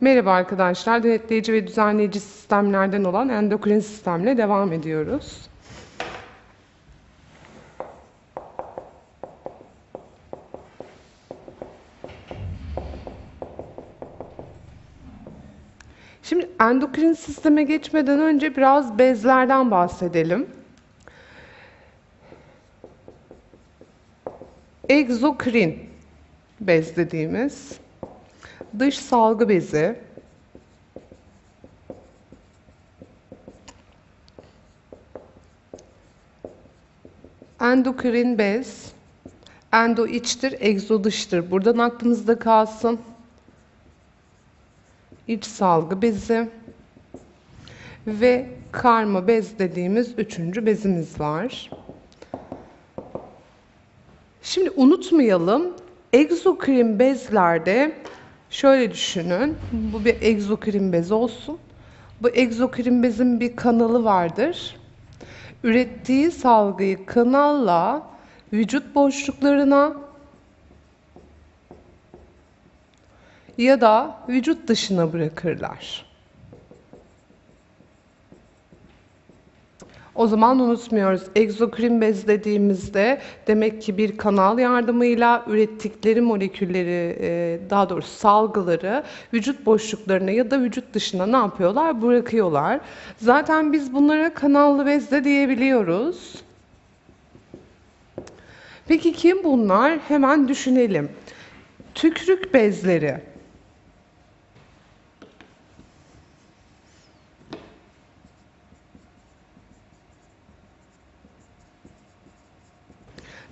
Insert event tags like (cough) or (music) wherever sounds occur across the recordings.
Merhaba arkadaşlar, denetleyici ve düzenleyici sistemlerden olan endokrin sistemle devam ediyoruz. Şimdi endokrin sisteme geçmeden önce biraz bezlerden bahsedelim. Egzokrin bez dediğimiz dış salgı bezi endokrin bez endo içtir, egzo dıştır. Buradan aklınızda kalsın. İç salgı bezi ve karma bez dediğimiz üçüncü bezimiz var. Şimdi unutmayalım, egzokrin bezlerde şöyle düşünün, bu bir egzokrin bez olsun. Bu egzokrin bezin bir kanalı vardır. Ürettiği salgıyı kanalla vücut boşluklarına ya da vücut dışına bırakırlar. O zaman unutmuyoruz. Egzokrin bez dediğimizde demek ki bir kanal yardımıyla ürettikleri molekülleri, e, daha doğrusu salgıları vücut boşluklarına ya da vücut dışına ne yapıyorlar? Bırakıyorlar. Zaten biz bunlara kanallı bez de diyebiliyoruz. Peki kim bunlar? Hemen düşünelim. Tükrük bezleri.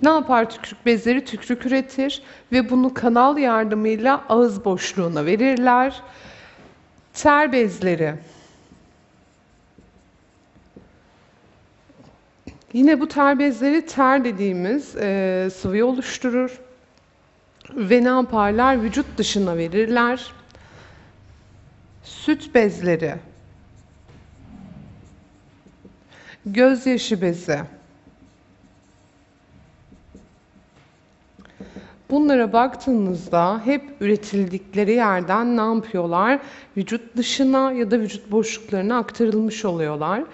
Ne yapar tükürük bezleri? Tükürük üretir ve bunu kanal yardımıyla ağız boşluğuna verirler. Ter bezleri. Yine bu ter bezleri ter dediğimiz e, sıvıyı oluşturur ve ne yaparlar? Vücut dışına verirler. Süt bezleri. Gözyaşı bezi. Bunlara baktığınızda hep üretildikleri yerden ne yapıyorlar? Vücut dışına ya da vücut boşluklarına aktarılmış oluyorlar.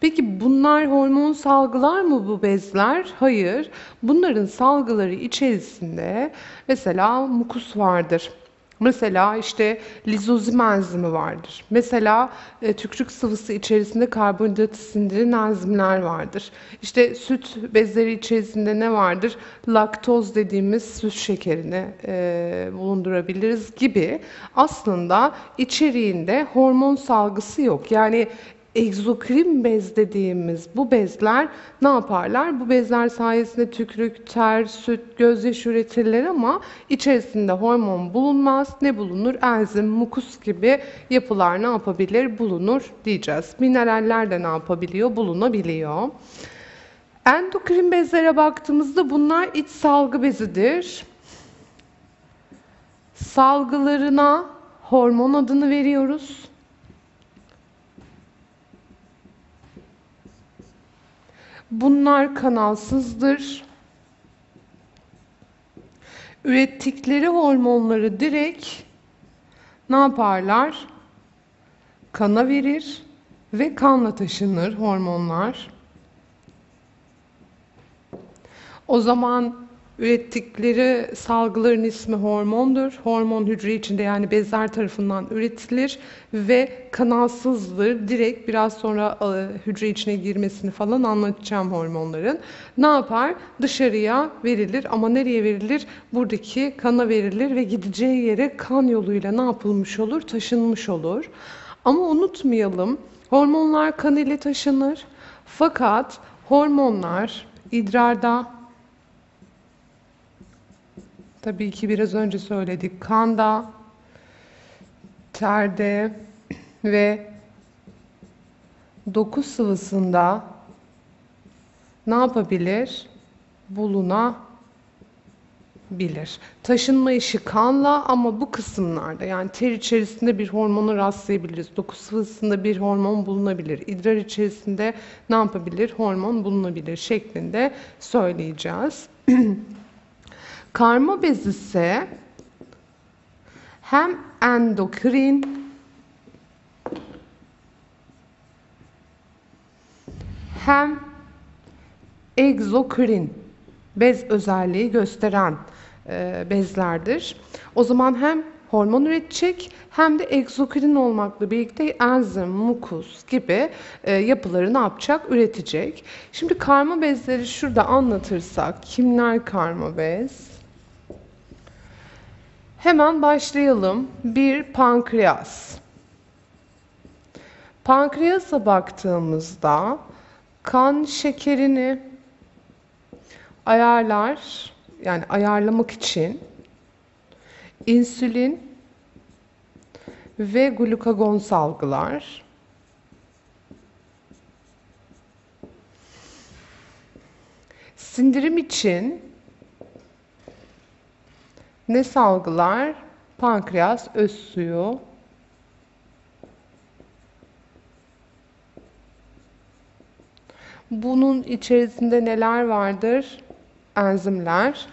Peki bunlar hormon salgılar mı bu bezler? Hayır. Bunların salgıları içerisinde mesela mukus vardır. Mesela işte lizozim enzimi vardır. Mesela e, tükürük sıvısı içerisinde karbonhidratı sindiren enzimler vardır. İşte süt bezleri içerisinde ne vardır? Laktoz dediğimiz süt şekerini e, bulundurabiliriz gibi. Aslında içeriğinde hormon salgısı yok. Yani egzokrin bez dediğimiz bu bezler ne yaparlar? Bu bezler sayesinde tükürük, ter, süt, gözyaşı üretirler ama içerisinde hormon bulunmaz. Ne bulunur? Enzim, mukus gibi yapılar ne yapabilir? Bulunur diyeceğiz. Mineraller de ne yapabiliyor? Bulunabiliyor. Endokrin bezlere baktığımızda bunlar iç salgı bezidir. Salgılarına hormon adını veriyoruz. Bunlar kanalsızdır. Ürettikleri hormonları direkt ne yaparlar? Kana verir ve kanla taşınır hormonlar. O zaman Ürettikleri salgıların ismi hormondur. Hormon hücre içinde yani bezler tarafından üretilir ve kanalsızdır. Direkt biraz sonra e, hücre içine girmesini falan anlatacağım hormonların. Ne yapar? Dışarıya verilir ama nereye verilir? Buradaki kana verilir ve gideceği yere kan yoluyla ne yapılmış olur? Taşınmış olur. Ama unutmayalım hormonlar kan ile taşınır. Fakat hormonlar idrarda Tabii ki biraz önce söyledik. Kanda, terde ve doku sıvısında ne yapabilir? Bulunabilir. Taşınma işi kanla ama bu kısımlarda yani ter içerisinde bir hormonu rastlayabiliriz. Doku sıvısında bir hormon bulunabilir. İdrar içerisinde ne yapabilir? Hormon bulunabilir şeklinde söyleyeceğiz. (clears throat) Karma bez ise hem endokrin hem egzokrin bez özelliği gösteren e, bezlerdir. O zaman hem hormon üretecek hem de egzokrin olmakla birlikte enzim, mukus gibi e, yapıları ne yapacak? Üretecek. Şimdi karma bezleri şurada anlatırsak kimler karma bez? Hemen başlayalım. Bir pankreas. Pankreasa baktığımızda kan şekerini ayarlar, yani ayarlamak için insülin ve glukagon salgılar. Sindirim için ne salgılar? Pankreas öz suyu. Bunun içerisinde neler vardır? Enzimler.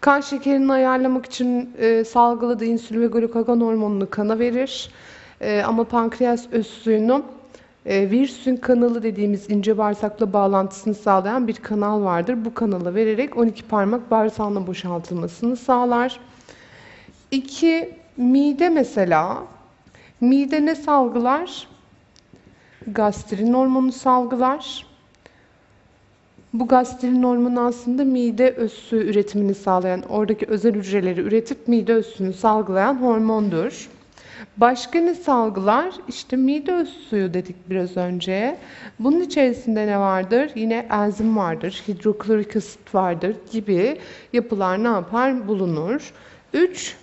Kan şekerini ayarlamak için e, salgıladığı insülin ve glukagon hormonunu kana verir. E, ama pankreas öz suyunu e, Wirsung kanalı dediğimiz ince bağırsakla bağlantısını sağlayan bir kanal vardır. Bu kanala vererek 12 parmak bağırsağına boşaltılmasını sağlar. 2. Mide mesela. Mide ne salgılar? Gastrin hormonu salgılar. Bu gastrin hormonu aslında mide öz suyu üretimini sağlayan, oradaki özel hücreleri üretip mide öz suyunu salgılayan hormondur. Başka ne salgılar? İşte mide öz suyu dedik biraz önce. Bunun içerisinde ne vardır? Yine enzim vardır, hidroklorik asit vardır gibi yapılar ne yapar? Bulunur. 3.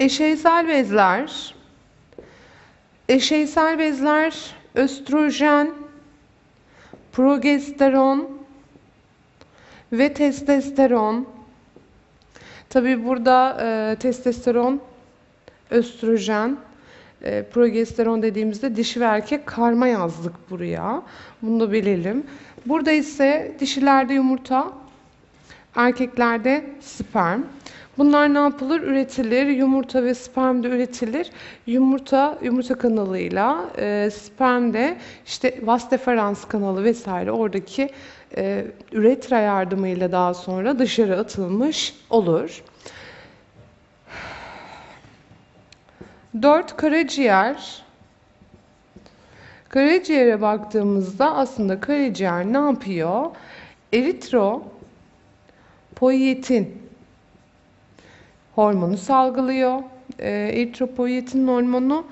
Eşeysel bezler. Eşeysel bezler östrojen, progesteron ve testosteron. Tabi burada e, testosteron, östrojen, e, progesteron dediğimizde dişi ve erkek karma yazdık buraya. Bunu da bilelim. Burada ise dişilerde yumurta, erkeklerde sperm. Bunlar ne yapılır? Üretilir. Yumurta ve sperm de üretilir. Yumurta yumurta kanalıyla, e, sperm de işte vas deferans kanalı vesaire oradaki e, üretra yardımıyla daha sonra dışarı atılmış olur. 4. Karaciğer. Karaciğere baktığımızda aslında karaciğer ne yapıyor? Eritro poietin hormonu salgılıyor. E, eritropoietin hormonu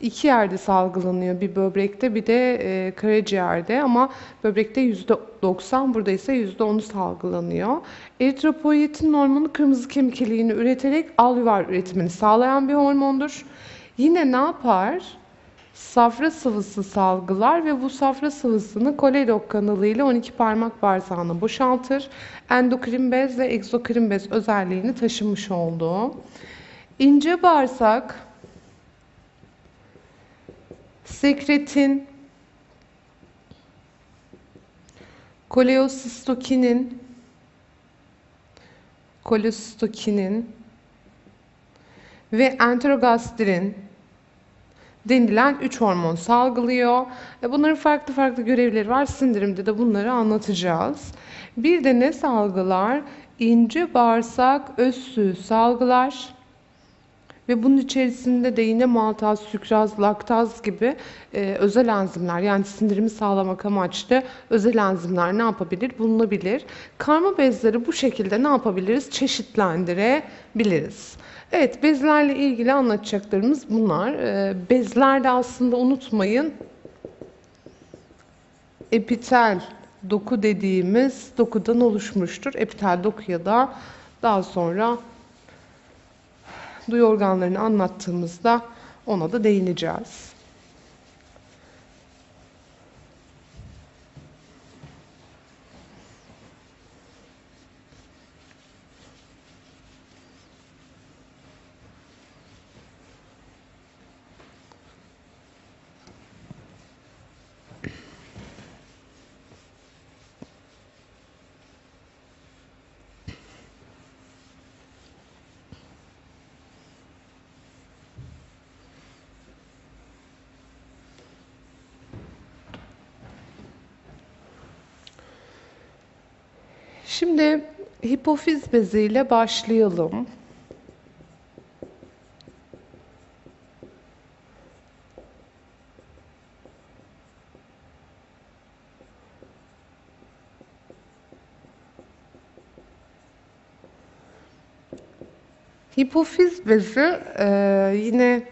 iki yerde salgılanıyor. Bir böbrekte bir de e, karaciğerde ama böbrekte %90 burada ise %10'u salgılanıyor. Eritropoietin hormonu kırmızı kemik iliğini üreterek alüvar üretimini sağlayan bir hormondur. Yine ne yapar? Safra sıvısı salgılar ve bu safra sıvısını koledok kanalıyla 12 parmak bağırsağına boşaltır. Endokrin bez ve egzokrin bez özelliğini taşımış oldu. İnce bağırsak sekretin, koleosistokinin, koleosistokinin ve enterogastrin denilen 3 hormon salgılıyor. E, bunların farklı farklı görevleri var. Sindirimde de bunları anlatacağız. Bir de ne salgılar? İnce bağırsak öz salgılar. Ve bunun içerisinde de yine maltaz, sükraz, laktaz gibi e, özel enzimler yani sindirimi sağlamak amaçlı özel enzimler ne yapabilir? Bulunabilir. Karma bezleri bu şekilde ne yapabiliriz? Çeşitlendirebiliriz. Evet bezlerle ilgili anlatacaklarımız bunlar. E, bezlerde aslında unutmayın epitel doku dediğimiz dokudan oluşmuştur. Epitel dokuya da daha sonra duyu organlarını anlattığımızda ona da değineceğiz. Şimdi hipofiz beziyle başlayalım. Hipofiz bezi e, yine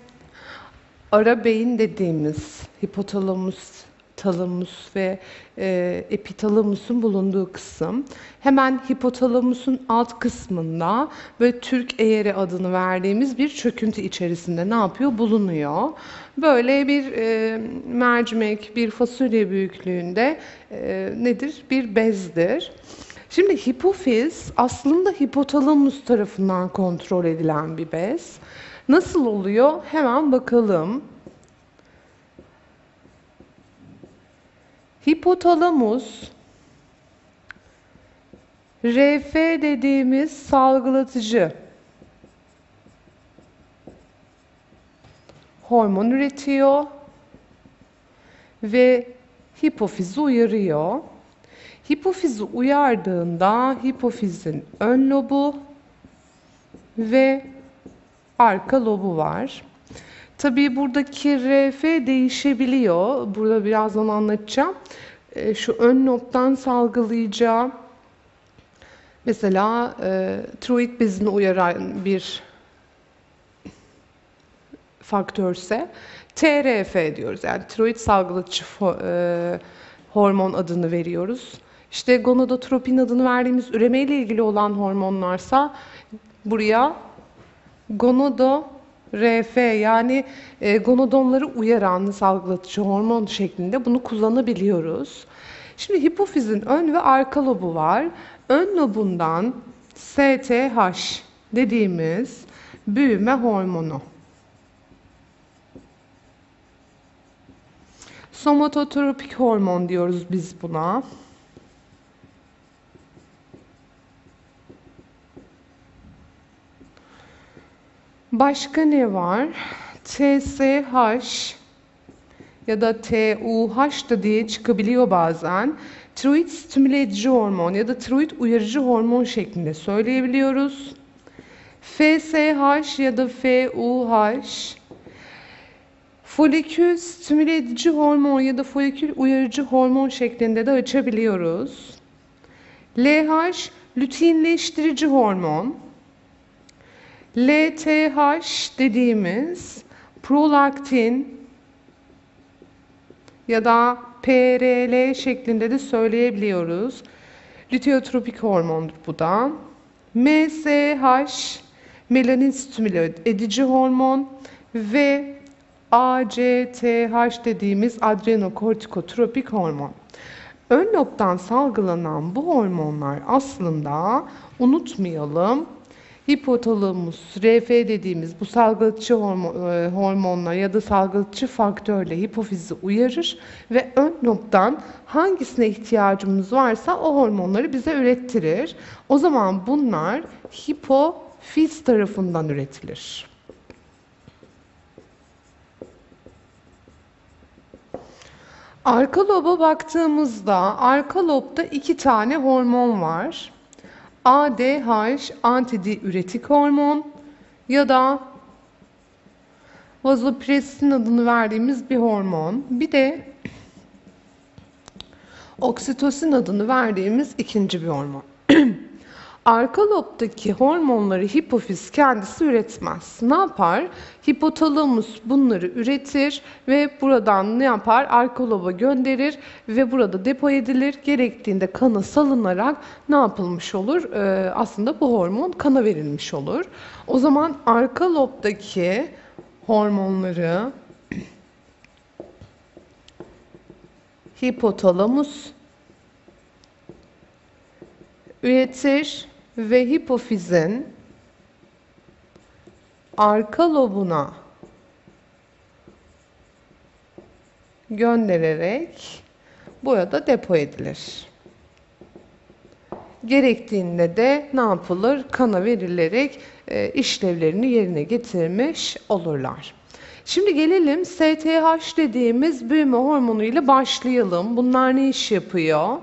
ara beyin dediğimiz hipotalamus, talamus ve e, epitalamusun bulunduğu kısım. Hemen hipotalamusun alt kısmında böyle Türk eğeri adını verdiğimiz bir çöküntü içerisinde ne yapıyor? Bulunuyor. Böyle bir e, mercimek, bir fasulye büyüklüğünde e, nedir? Bir bezdir. Şimdi hipofiz aslında hipotalamus tarafından kontrol edilen bir bez. Nasıl oluyor? Hemen bakalım. Hipotalamus RF dediğimiz salgılatıcı hormon üretiyor ve hipofizi uyarıyor. Hipofizi uyardığında hipofizin ön lobu ve arka lobu var. Tabii buradaki RF değişebiliyor. Burada birazdan anlatacağım. E, şu ön lobdan salgılayacağı mesela e, tiroid bezini uyaran bir faktörse TRF diyoruz. Yani tiroid salgılatıcı e, hormon adını veriyoruz. İşte gonadotropin adını verdiğimiz üreme ile ilgili olan hormonlarsa buraya gonodo RF yani e, gonodonları uyaran salgılatıcı hormon şeklinde bunu kullanabiliyoruz. Şimdi hipofizin ön ve arka lobu var. Ön lobundan STH dediğimiz büyüme hormonu. Somatotropik hormon diyoruz biz buna. Başka ne var? TSH ya da TUH da diye çıkabiliyor bazen. Tiroid stimüleyici hormon ya da tiroid uyarıcı hormon şeklinde söyleyebiliyoruz. FSH ya da FUH folikül stimüle hormon ya da folikül uyarıcı hormon şeklinde de açabiliyoruz. LH lüteinleştirici hormon. LTH dediğimiz prolaktin ya da PRL şeklinde de söyleyebiliyoruz. Lüteotropik hormondur bu da. MSH melanin stimüle edici hormon ve ACTH dediğimiz adrenokortikotropik hormon. Ön lobdan salgılanan bu hormonlar aslında unutmayalım hipotalamus, RF dediğimiz bu salgılatıcı e, hormonla ya da salgılatıcı faktörle hipofizi uyarır ve ön lobdan hangisine ihtiyacımız varsa o hormonları bize ürettirir. O zaman bunlar hipofiz tarafından üretilir. Arka loba baktığımızda arka lobda iki tane hormon var. ADH antidiüretik hormon ya da vazopressin adını verdiğimiz bir hormon. Bir de oksitosin adını verdiğimiz ikinci bir hormon. (clears throat) Arka lobdaki hormonları hipofiz kendisi üretmez. Ne yapar? Hipotalamus bunları üretir ve buradan ne yapar? Arka loba gönderir ve burada depo edilir. Gerektiğinde kana salınarak ne yapılmış olur? Ee, aslında bu hormon kana verilmiş olur. O zaman arka lobdaki hormonları hipotalamus üretir ve hipofizin arka lobuna göndererek burada depo edilir. Gerektiğinde de ne yapılır? Kana verilerek e, işlevlerini yerine getirmiş olurlar. Şimdi gelelim STH dediğimiz büyüme hormonu ile başlayalım. Bunlar ne iş yapıyor?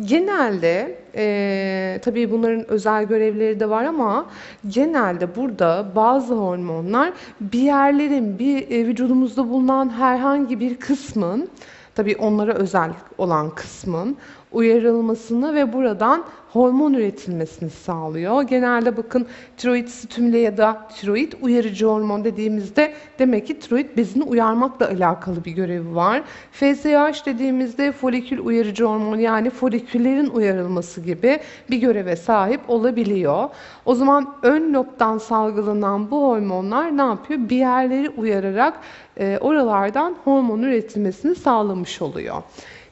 Genelde e, tabii bunların özel görevleri de var ama genelde burada bazı hormonlar bir yerlerin, bir e, vücudumuzda bulunan herhangi bir kısmın tabii onlara özel olan kısmın uyarılmasını ve buradan hormon üretilmesini sağlıyor. Genelde bakın tiroid stimüle ya da tiroid uyarıcı hormon dediğimizde demek ki tiroid bezini uyarmakla alakalı bir görevi var. FSH dediğimizde folikül uyarıcı hormon yani foliküllerin uyarılması gibi bir göreve sahip olabiliyor. O zaman ön lobdan salgılanan bu hormonlar ne yapıyor? Bir yerleri uyararak e, oralardan hormon üretilmesini sağlamış oluyor.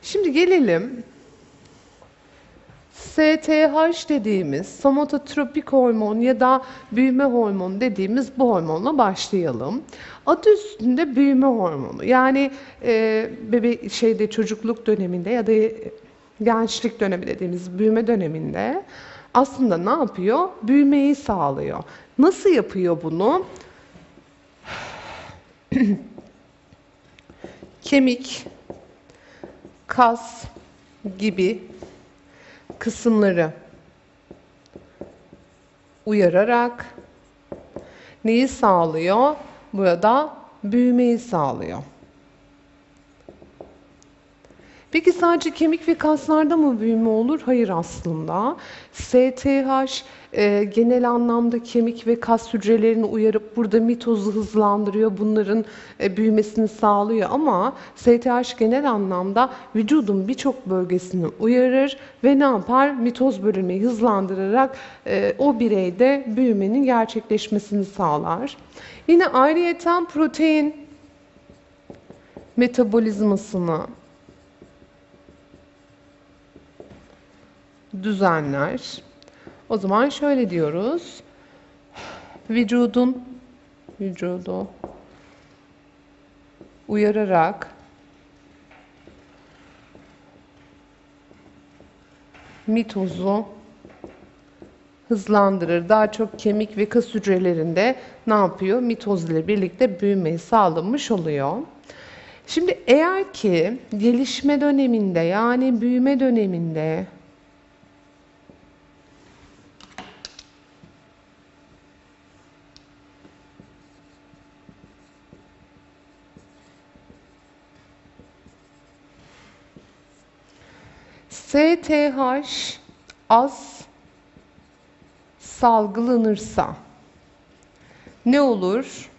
Şimdi gelelim STH dediğimiz somatotropik hormon ya da büyüme hormonu dediğimiz bu hormonla başlayalım. Adı üstünde büyüme hormonu. Yani e, bebe şeyde çocukluk döneminde ya da gençlik dönemi dediğimiz büyüme döneminde aslında ne yapıyor? Büyümeyi sağlıyor. Nasıl yapıyor bunu? (clears throat) Kemik, kas gibi kısımları uyararak neyi sağlıyor? Burada büyümeyi sağlıyor. Peki sadece kemik ve kaslarda mı büyüme olur? Hayır aslında. STH e, genel anlamda kemik ve kas hücrelerini uyarıp burada mitozu hızlandırıyor. Bunların e, büyümesini sağlıyor ama STH genel anlamda vücudun birçok bölgesini uyarır ve ne yapar? Mitoz bölünmeyi hızlandırarak e, o bireyde büyümenin gerçekleşmesini sağlar. Yine ayrıyeten protein metabolizmasını düzenler. O zaman şöyle diyoruz. Vücudun vücudu uyararak mitozu hızlandırır. Daha çok kemik ve kas hücrelerinde ne yapıyor? Mitoz ile birlikte büyümeyi sağlamış oluyor. Şimdi eğer ki gelişme döneminde yani büyüme döneminde STH az salgılanırsa ne olur?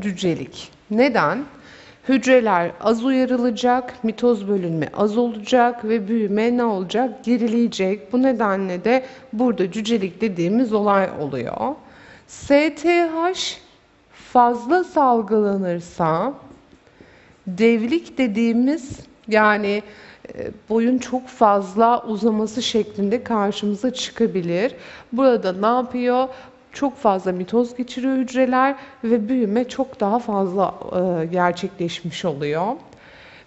Cücelik. Neden? Hücreler az uyarılacak, mitoz bölünme az olacak ve büyüme ne olacak? Gerileyecek. Bu nedenle de burada cücelik dediğimiz olay oluyor. STH fazla salgılanırsa devlik dediğimiz yani e, boyun çok fazla uzaması şeklinde karşımıza çıkabilir. Burada ne yapıyor? Çok fazla mitoz geçiriyor hücreler ve büyüme çok daha fazla e, gerçekleşmiş oluyor.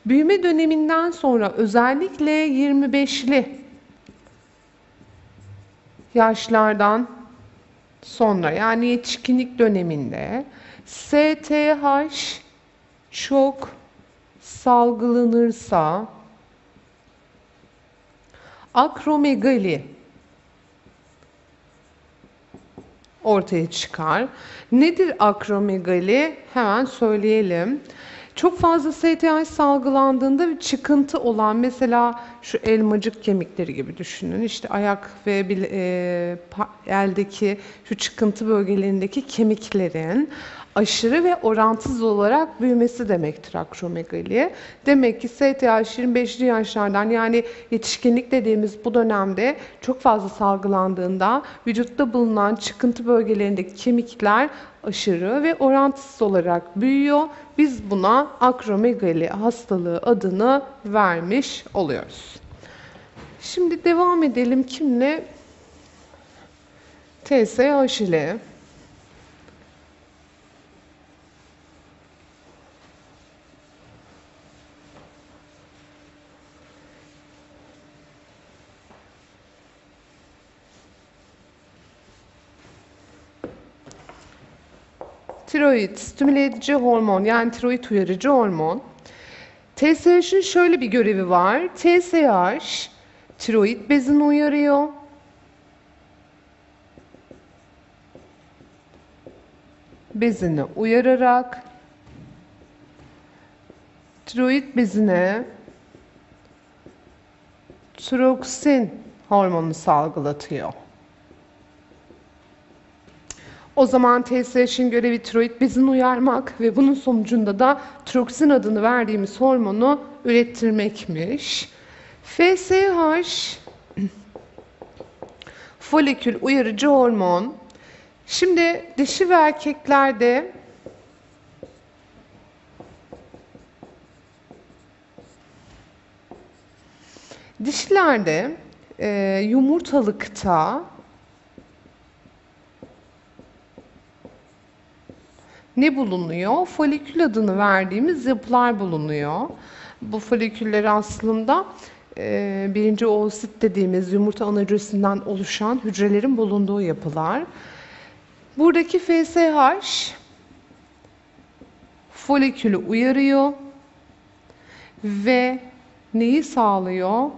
Büyüme döneminden sonra özellikle 25'li yaşlardan sonra yani yetişkinlik döneminde STH çok salgılanırsa akromegali ortaya çıkar. Nedir akromegali? Hemen söyleyelim. Çok fazla STH salgılandığında çıkıntı olan mesela şu elmacık kemikleri gibi düşünün. İşte ayak ve e, eldeki şu çıkıntı bölgelerindeki kemiklerin aşırı ve orantısız olarak büyümesi demektir akromegali. Demek ki STH 25'li yaşlardan yani yetişkinlik dediğimiz bu dönemde çok fazla salgılandığında vücutta bulunan çıkıntı bölgelerindeki kemikler aşırı ve orantısız olarak büyüyor. Biz buna akromegali hastalığı adını vermiş oluyoruz. Şimdi devam edelim kimle? TSH ile. Tiroid, stimüle edici hormon yani tiroid uyarıcı hormon. TSH'ın şöyle bir görevi var. TSH tiroid bezini uyarıyor. Bezini uyararak tiroid bezine tiroksin hormonu salgılatıyor. O zaman TSH'in görevi tiroid bezini uyarmak ve bunun sonucunda da tiroksin adını verdiğimiz hormonu ürettirmekmiş. FSH (clears throat) folikül uyarıcı hormon. Şimdi dişi ve erkeklerde dişilerde e, yumurtalıkta ne bulunuyor? Folikül adını verdiğimiz yapılar bulunuyor. Bu foliküller aslında e, birinci oosit dediğimiz yumurta ana oluşan hücrelerin bulunduğu yapılar. Buradaki FSH folikülü uyarıyor ve neyi sağlıyor?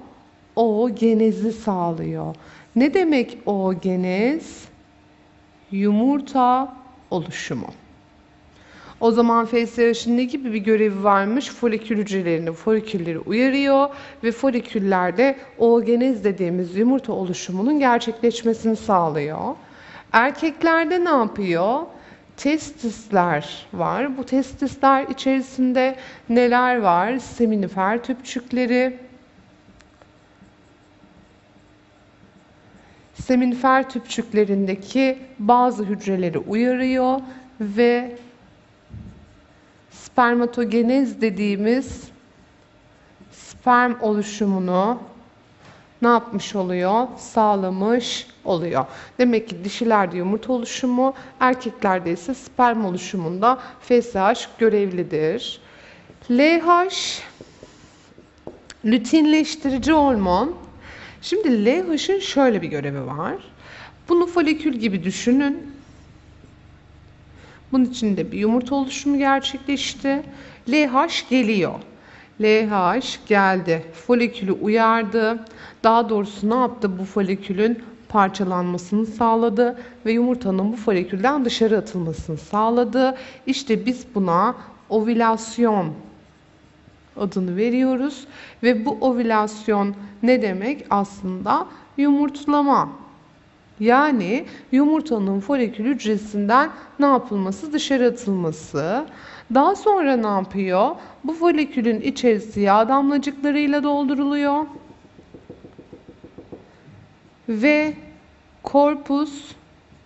Oogenezi sağlıyor. Ne demek oogenez? Yumurta oluşumu. O zaman FSH'ın ne gibi bir görevi varmış? Folikül hücrelerini, folikülleri uyarıyor ve foliküllerde oogenez dediğimiz yumurta oluşumunun gerçekleşmesini sağlıyor. Erkeklerde ne yapıyor? Testisler var. Bu testisler içerisinde neler var? Seminifer tüpçükleri, seminifer tüpçüklerindeki bazı hücreleri uyarıyor ve spermatogenez dediğimiz sperm oluşumunu ne yapmış oluyor? Sağlamış oluyor. Demek ki dişilerde yumurta oluşumu, erkeklerde ise sperm oluşumunda FSH görevlidir. LH lütinleştirici hormon. Şimdi LH'ın şöyle bir görevi var. Bunu folikül gibi düşünün. Bunun içinde bir yumurta oluşumu gerçekleşti. LH geliyor. LH geldi. Folikülü uyardı. Daha doğrusu ne yaptı bu folikülün parçalanmasını sağladı ve yumurtanın bu folikülden dışarı atılmasını sağladı. İşte biz buna ovülasyon adını veriyoruz ve bu ovülasyon ne demek? Aslında yumurtlama. Yani yumurtanın folikül hücresinden ne yapılması? Dışarı atılması. Daha sonra ne yapıyor? Bu folikülün içerisi yağ damlacıklarıyla dolduruluyor. Ve korpus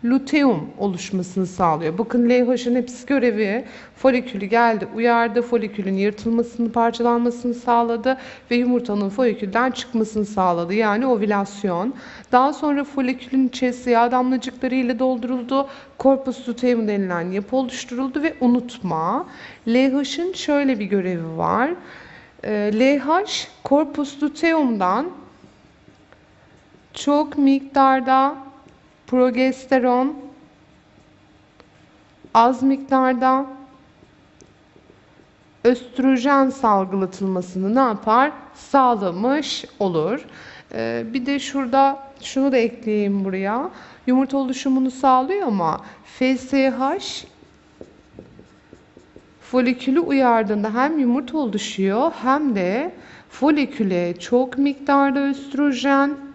luteum oluşmasını sağlıyor. Bakın LH'ın hepsi görevi folikülü geldi, uyardı, folikülün yırtılmasını, parçalanmasını sağladı ve yumurtanın folikülden çıkmasını sağladı. Yani ovülasyon. Daha sonra folikülün içerisi yağ damlacıkları ile dolduruldu. Korpus luteum denilen yapı oluşturuldu ve unutma. LH'ın şöyle bir görevi var. LH korpus luteum'dan çok miktarda progesteron az miktarda östrojen salgılatılmasını ne yapar? Sağlamış olur. Ee, bir de şurada şunu da ekleyeyim buraya. Yumurta oluşumunu sağlıyor ama FSH folikülü uyardığında hem yumurta oluşuyor hem de foliküle çok miktarda östrojen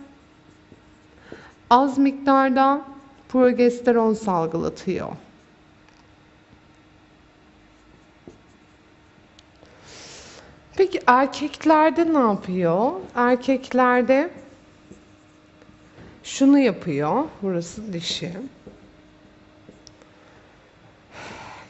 az miktarda progesteron salgılatıyor. Peki erkeklerde ne yapıyor? Erkeklerde şunu yapıyor. Burası dişi.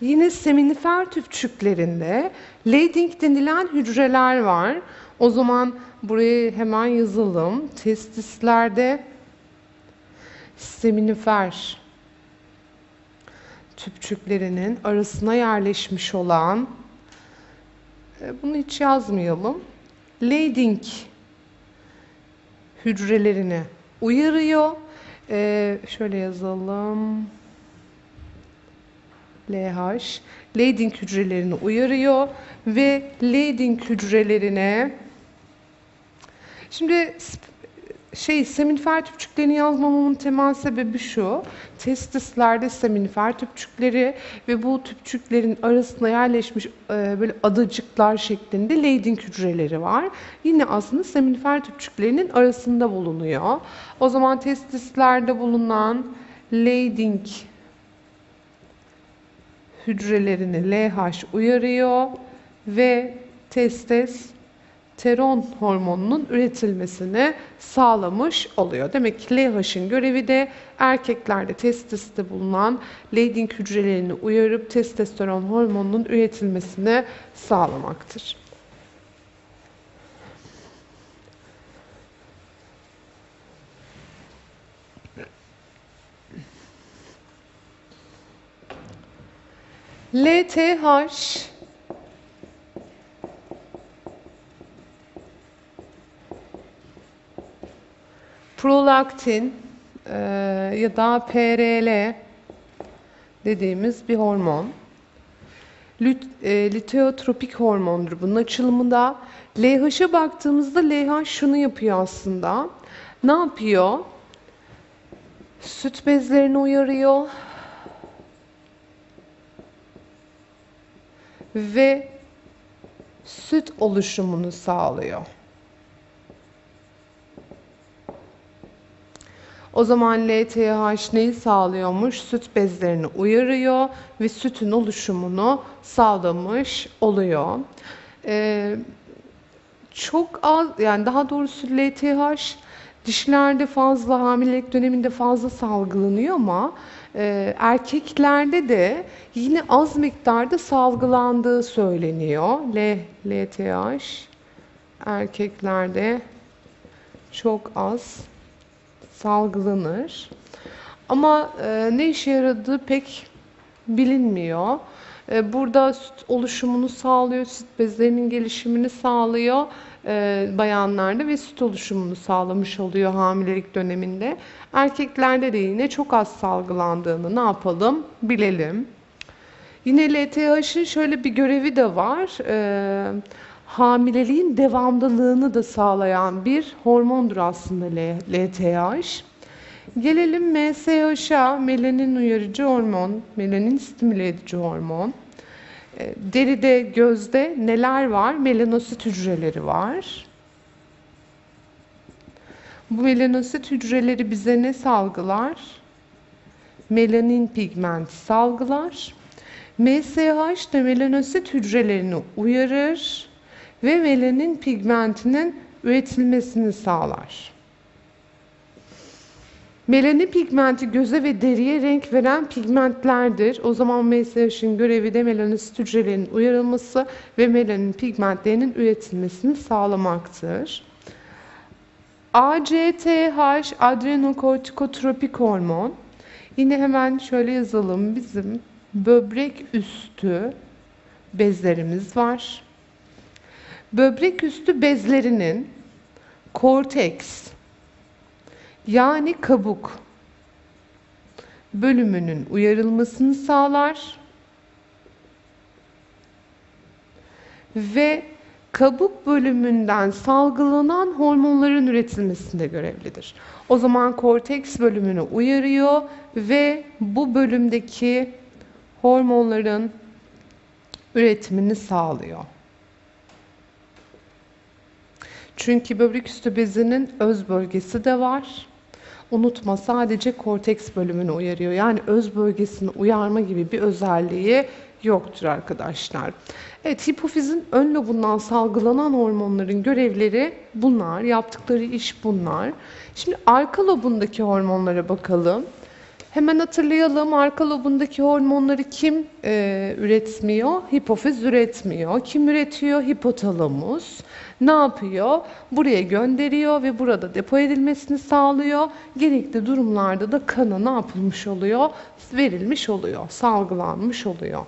Yine seminifer tüpçüklerinde Leydig denilen hücreler var. O zaman buraya hemen yazalım. Testislerde seminifer tüpçüklerinin arasına yerleşmiş olan e, bunu hiç yazmayalım. Leydig hücrelerini uyarıyor. Ee, şöyle yazalım. LH Leydig hücrelerini uyarıyor ve Leydig hücrelerine şimdi şey seminifer tüpçüklerini yazmamamın temel sebebi şu. Testislerde seminifer tüpçükleri ve bu tüpçüklerin arasına yerleşmiş e, böyle adacıklar şeklinde Leydig hücreleri var. Yine aslında seminifer tüpçüklerinin arasında bulunuyor. O zaman testislerde bulunan Leydig hücrelerini LH uyarıyor ve testosteron hormonunun üretilmesini sağlamış oluyor. Demek ki LH'ın görevi de erkeklerde testiste bulunan Leydig hücrelerini uyarıp testosteron hormonunun üretilmesini sağlamaktır. LTH prolaktin e, ya da PRL dediğimiz bir hormon. Lüt, e, lüteotropik hormondur bunun açılımında. LH'a baktığımızda LH şunu yapıyor aslında. Ne yapıyor? Süt bezlerini uyarıyor. Ve süt oluşumunu sağlıyor. O zaman LTH neyi sağlıyormuş? Süt bezlerini uyarıyor ve sütün oluşumunu sağlamış oluyor. Ee, çok az, yani daha doğrusu LTH dişlerde fazla, hamilelik döneminde fazla salgılanıyor ama e, erkeklerde de yine az miktarda salgılandığı söyleniyor. L, LTH erkeklerde çok az salgılanır. Ama e, ne işe yaradığı pek bilinmiyor. E, burada süt oluşumunu sağlıyor, süt bezlerinin gelişimini sağlıyor e, bayanlarda ve süt oluşumunu sağlamış oluyor hamilelik döneminde. Erkeklerde de yine çok az salgılandığını ne yapalım bilelim. Yine LTH'ın şöyle bir görevi de var. E, hamileliğin devamlılığını da sağlayan bir hormondur aslında LTH. Gelelim MSH'a, melanin uyarıcı hormon, melanin stimüle edici hormon. E, deride, gözde neler var? Melanosit hücreleri var. Bu melanosit hücreleri bize ne salgılar? Melanin pigmenti salgılar. MSH da melanosit hücrelerini uyarır ve melanin pigmentinin üretilmesini sağlar. Melanin pigmenti göze ve deriye renk veren pigmentlerdir. O zaman MSH'ın görevi de melanosit hücrelerinin uyarılması ve melanin pigmentlerinin üretilmesini sağlamaktır. ACTH adrenokortikotropik hormon. Yine hemen şöyle yazalım. Bizim böbrek üstü bezlerimiz var. Böbrek üstü bezlerinin korteks yani kabuk bölümünün uyarılmasını sağlar ve kabuk bölümünden salgılanan hormonların üretilmesinde görevlidir. O zaman korteks bölümünü uyarıyor ve bu bölümdeki hormonların üretimini sağlıyor. Çünkü böbrek üstü bezinin öz bölgesi de var. Unutma sadece korteks bölümünü uyarıyor. Yani öz bölgesini uyarma gibi bir özelliği yoktur arkadaşlar. Evet hipofizin ön lobundan salgılanan hormonların görevleri bunlar. Yaptıkları iş bunlar. Şimdi arka lobundaki hormonlara bakalım. Hemen hatırlayalım arka lobundaki hormonları kim e, üretmiyor? Hipofiz üretmiyor. Kim üretiyor? Hipotalamus. Ne yapıyor? Buraya gönderiyor ve burada depo edilmesini sağlıyor. Gerekli durumlarda da kana ne yapılmış oluyor? Verilmiş oluyor, salgılanmış oluyor.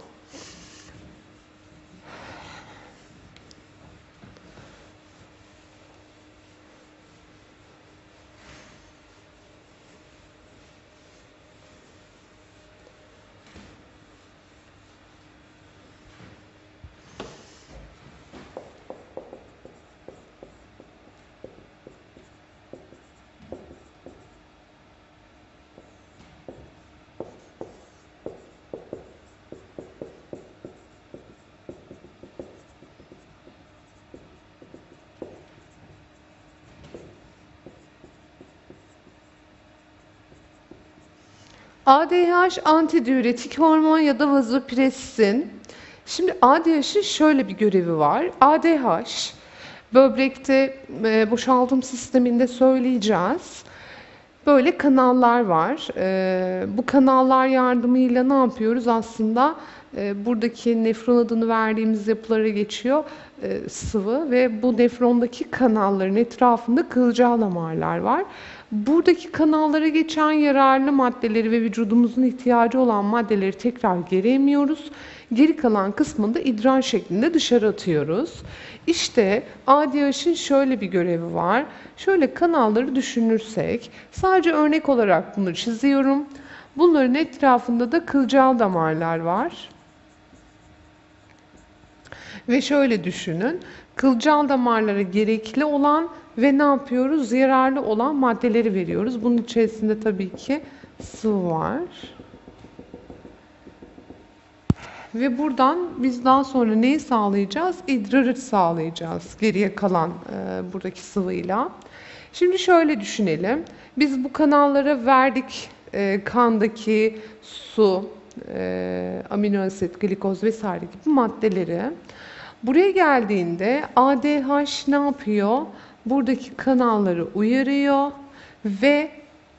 ADH antidiüretik hormon ya da vazopresin. Şimdi ADH'in şöyle bir görevi var. ADH böbrekte e, boşaltım sisteminde söyleyeceğiz. Böyle kanallar var. E, bu kanallar yardımıyla ne yapıyoruz aslında? E, buradaki nefron adını verdiğimiz yapılara geçiyor e, sıvı ve bu nefrondaki kanalların etrafında kılcal damarlar var. Buradaki kanallara geçen yararlı maddeleri ve vücudumuzun ihtiyacı olan maddeleri tekrar geri emiyoruz. Geri kalan kısmını da idrar şeklinde dışarı atıyoruz. İşte ADH'in şöyle bir görevi var. Şöyle kanalları düşünürsek, sadece örnek olarak bunu çiziyorum. Bunların etrafında da kılcal damarlar var. Ve şöyle düşünün, kılcal damarlara gerekli olan ve ne yapıyoruz? Yararlı olan maddeleri veriyoruz. Bunun içerisinde tabii ki sıvı var. Ve buradan biz daha sonra neyi sağlayacağız? İdrarı sağlayacağız geriye kalan e, buradaki sıvıyla. Şimdi şöyle düşünelim. Biz bu kanallara verdik e, kandaki su, e, amino asit, glikoz vesaire gibi maddeleri. Buraya geldiğinde ADH ne yapıyor? Buradaki kanalları uyarıyor ve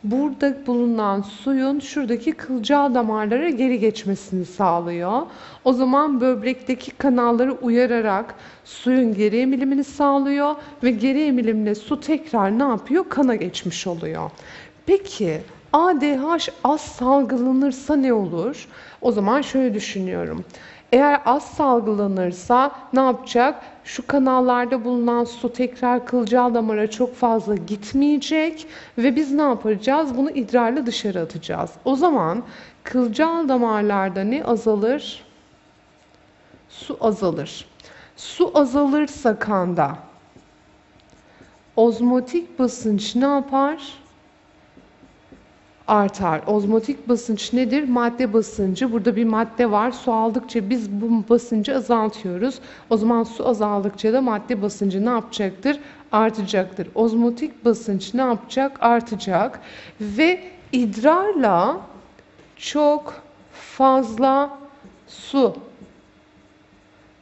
burada bulunan suyun şuradaki kılcal damarlara geri geçmesini sağlıyor. O zaman böbrekteki kanalları uyararak suyun geri emilimini sağlıyor ve geri emilimle su tekrar ne yapıyor? Kana geçmiş oluyor. Peki ADH az salgılanırsa ne olur? O zaman şöyle düşünüyorum. Eğer az salgılanırsa ne yapacak? Şu kanallarda bulunan su tekrar kılcal damara çok fazla gitmeyecek ve biz ne yapacağız? Bunu idrarla dışarı atacağız. O zaman kılcal damarlarda ne azalır? Su azalır. Su azalırsa kanda ozmotik basınç ne yapar? Artar. Ozmotik basınç nedir? Madde basıncı. Burada bir madde var. Su aldıkça biz bu basıncı azaltıyoruz. O zaman su azaldıkça da madde basıncı ne yapacaktır? Artacaktır. Ozmotik basınç ne yapacak? Artacak. Ve idrarla çok fazla su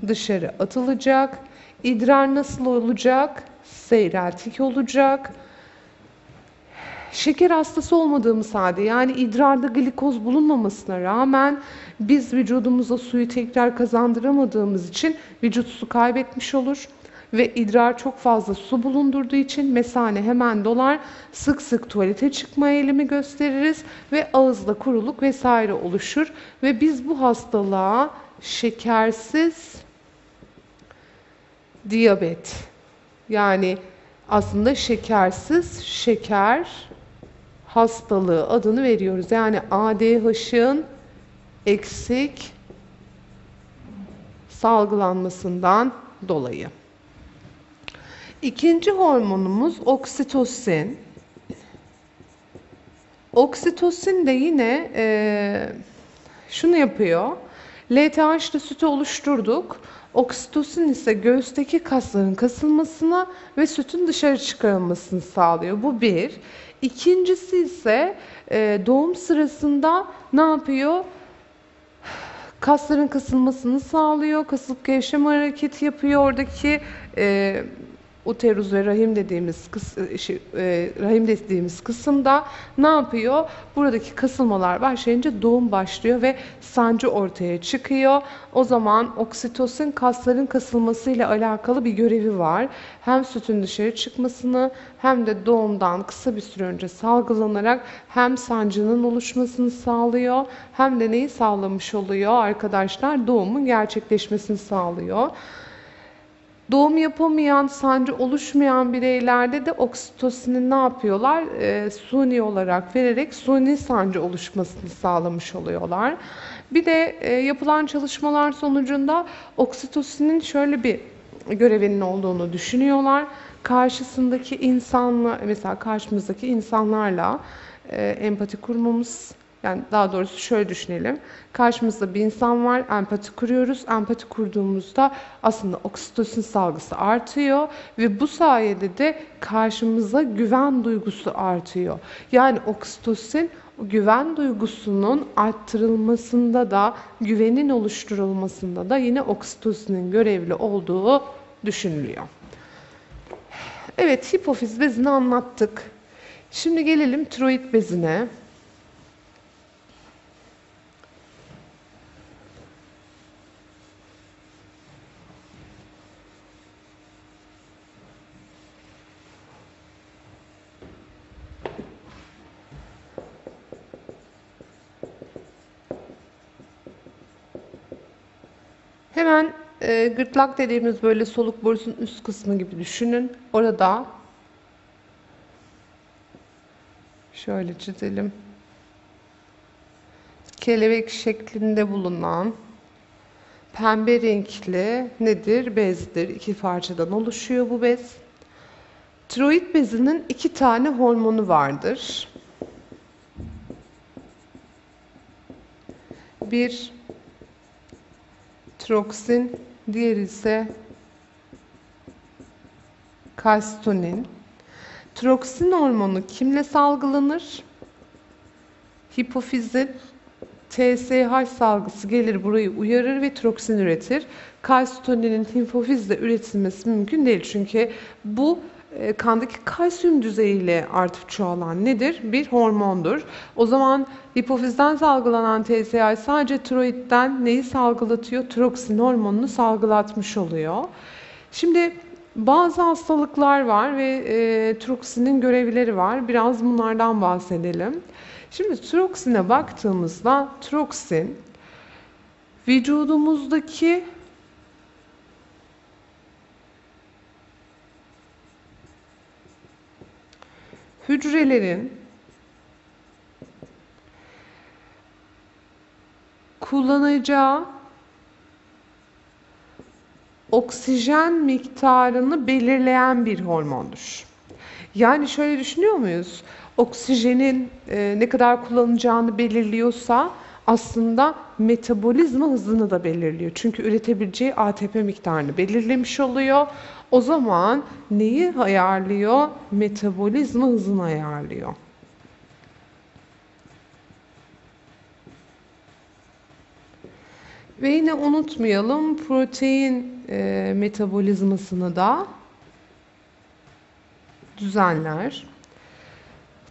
dışarı atılacak. İdrar nasıl olacak? Seyreltik olacak şeker hastası olmadığımız halde yani idrarda glikoz bulunmamasına rağmen biz vücudumuza suyu tekrar kazandıramadığımız için vücut su kaybetmiş olur ve idrar çok fazla su bulundurduğu için mesane hemen dolar, sık sık tuvalete çıkma eğilimi gösteririz ve ağızda kuruluk vesaire oluşur ve biz bu hastalığa şekersiz diyabet yani aslında şekersiz şeker hastalığı adını veriyoruz. Yani ADH'ın eksik salgılanmasından dolayı. İkinci hormonumuz oksitosin. Oksitosin de yine e, şunu yapıyor. LTH'lı sütü oluşturduk. Oksitosin ise göğüsteki kasların kasılmasına ve sütün dışarı çıkarılmasını sağlıyor. Bu bir. İkincisi ise e, doğum sırasında ne yapıyor? Kasların kasılmasını sağlıyor. Kasılıp gevşeme hareketi yapıyor. Oradaki e, uterus ve rahim dediğimiz kıs, e, şey, e, rahim dediğimiz kısımda ne yapıyor? Buradaki kasılmalar başlayınca doğum başlıyor ve sancı ortaya çıkıyor. O zaman oksitosin kasların kasılmasıyla alakalı bir görevi var. Hem sütün dışarı çıkmasını hem de doğumdan kısa bir süre önce salgılanarak hem sancının oluşmasını sağlıyor hem de neyi sağlamış oluyor arkadaşlar? Doğumun gerçekleşmesini sağlıyor. Doğum yapamayan, sancı oluşmayan bireylerde de oksitosini ne yapıyorlar? E, suni olarak vererek suni sancı oluşmasını sağlamış oluyorlar. Bir de e, yapılan çalışmalar sonucunda oksitosinin şöyle bir görevinin olduğunu düşünüyorlar. Karşısındaki insanla, mesela karşımızdaki insanlarla e, empati kurmamız yani daha doğrusu şöyle düşünelim. Karşımızda bir insan var, empati kuruyoruz. Empati kurduğumuzda aslında oksitosin salgısı artıyor ve bu sayede de karşımıza güven duygusu artıyor. Yani oksitosin güven duygusunun arttırılmasında da, güvenin oluşturulmasında da yine oksitosinin görevli olduğu düşünülüyor. Evet, hipofiz bezini anlattık. Şimdi gelelim tiroid bezine. Hemen e, gırtlak dediğimiz böyle soluk borusunun üst kısmı gibi düşünün. Orada şöyle çizelim. Kelebek şeklinde bulunan pembe renkli nedir? Bezdir. İki parçadan oluşuyor bu bez. Tiroid bezinin iki tane hormonu vardır. Bir troksin, diğeri ise kalsitonin. Troksin hormonu kimle salgılanır? Hipofizin TSH salgısı gelir burayı uyarır ve troksin üretir. Kalsitoninin hipofizde üretilmesi mümkün değil. Çünkü bu kandaki kalsiyum düzeyiyle artıp çoğalan nedir? Bir hormondur. O zaman hipofizden salgılanan TSH sadece tiroidden neyi salgılatıyor? Troksin hormonunu salgılatmış oluyor. Şimdi bazı hastalıklar var ve e, troksinin görevleri var. Biraz bunlardan bahsedelim. Şimdi troksine baktığımızda troksin vücudumuzdaki hücrelerin kullanacağı oksijen miktarını belirleyen bir hormondur. Yani şöyle düşünüyor muyuz? Oksijenin e, ne kadar kullanacağını belirliyorsa aslında metabolizma hızını da belirliyor. Çünkü üretebileceği ATP miktarını belirlemiş oluyor. O zaman neyi ayarlıyor? Metabolizma hızını ayarlıyor. Ve yine unutmayalım protein e, metabolizmasını da düzenler.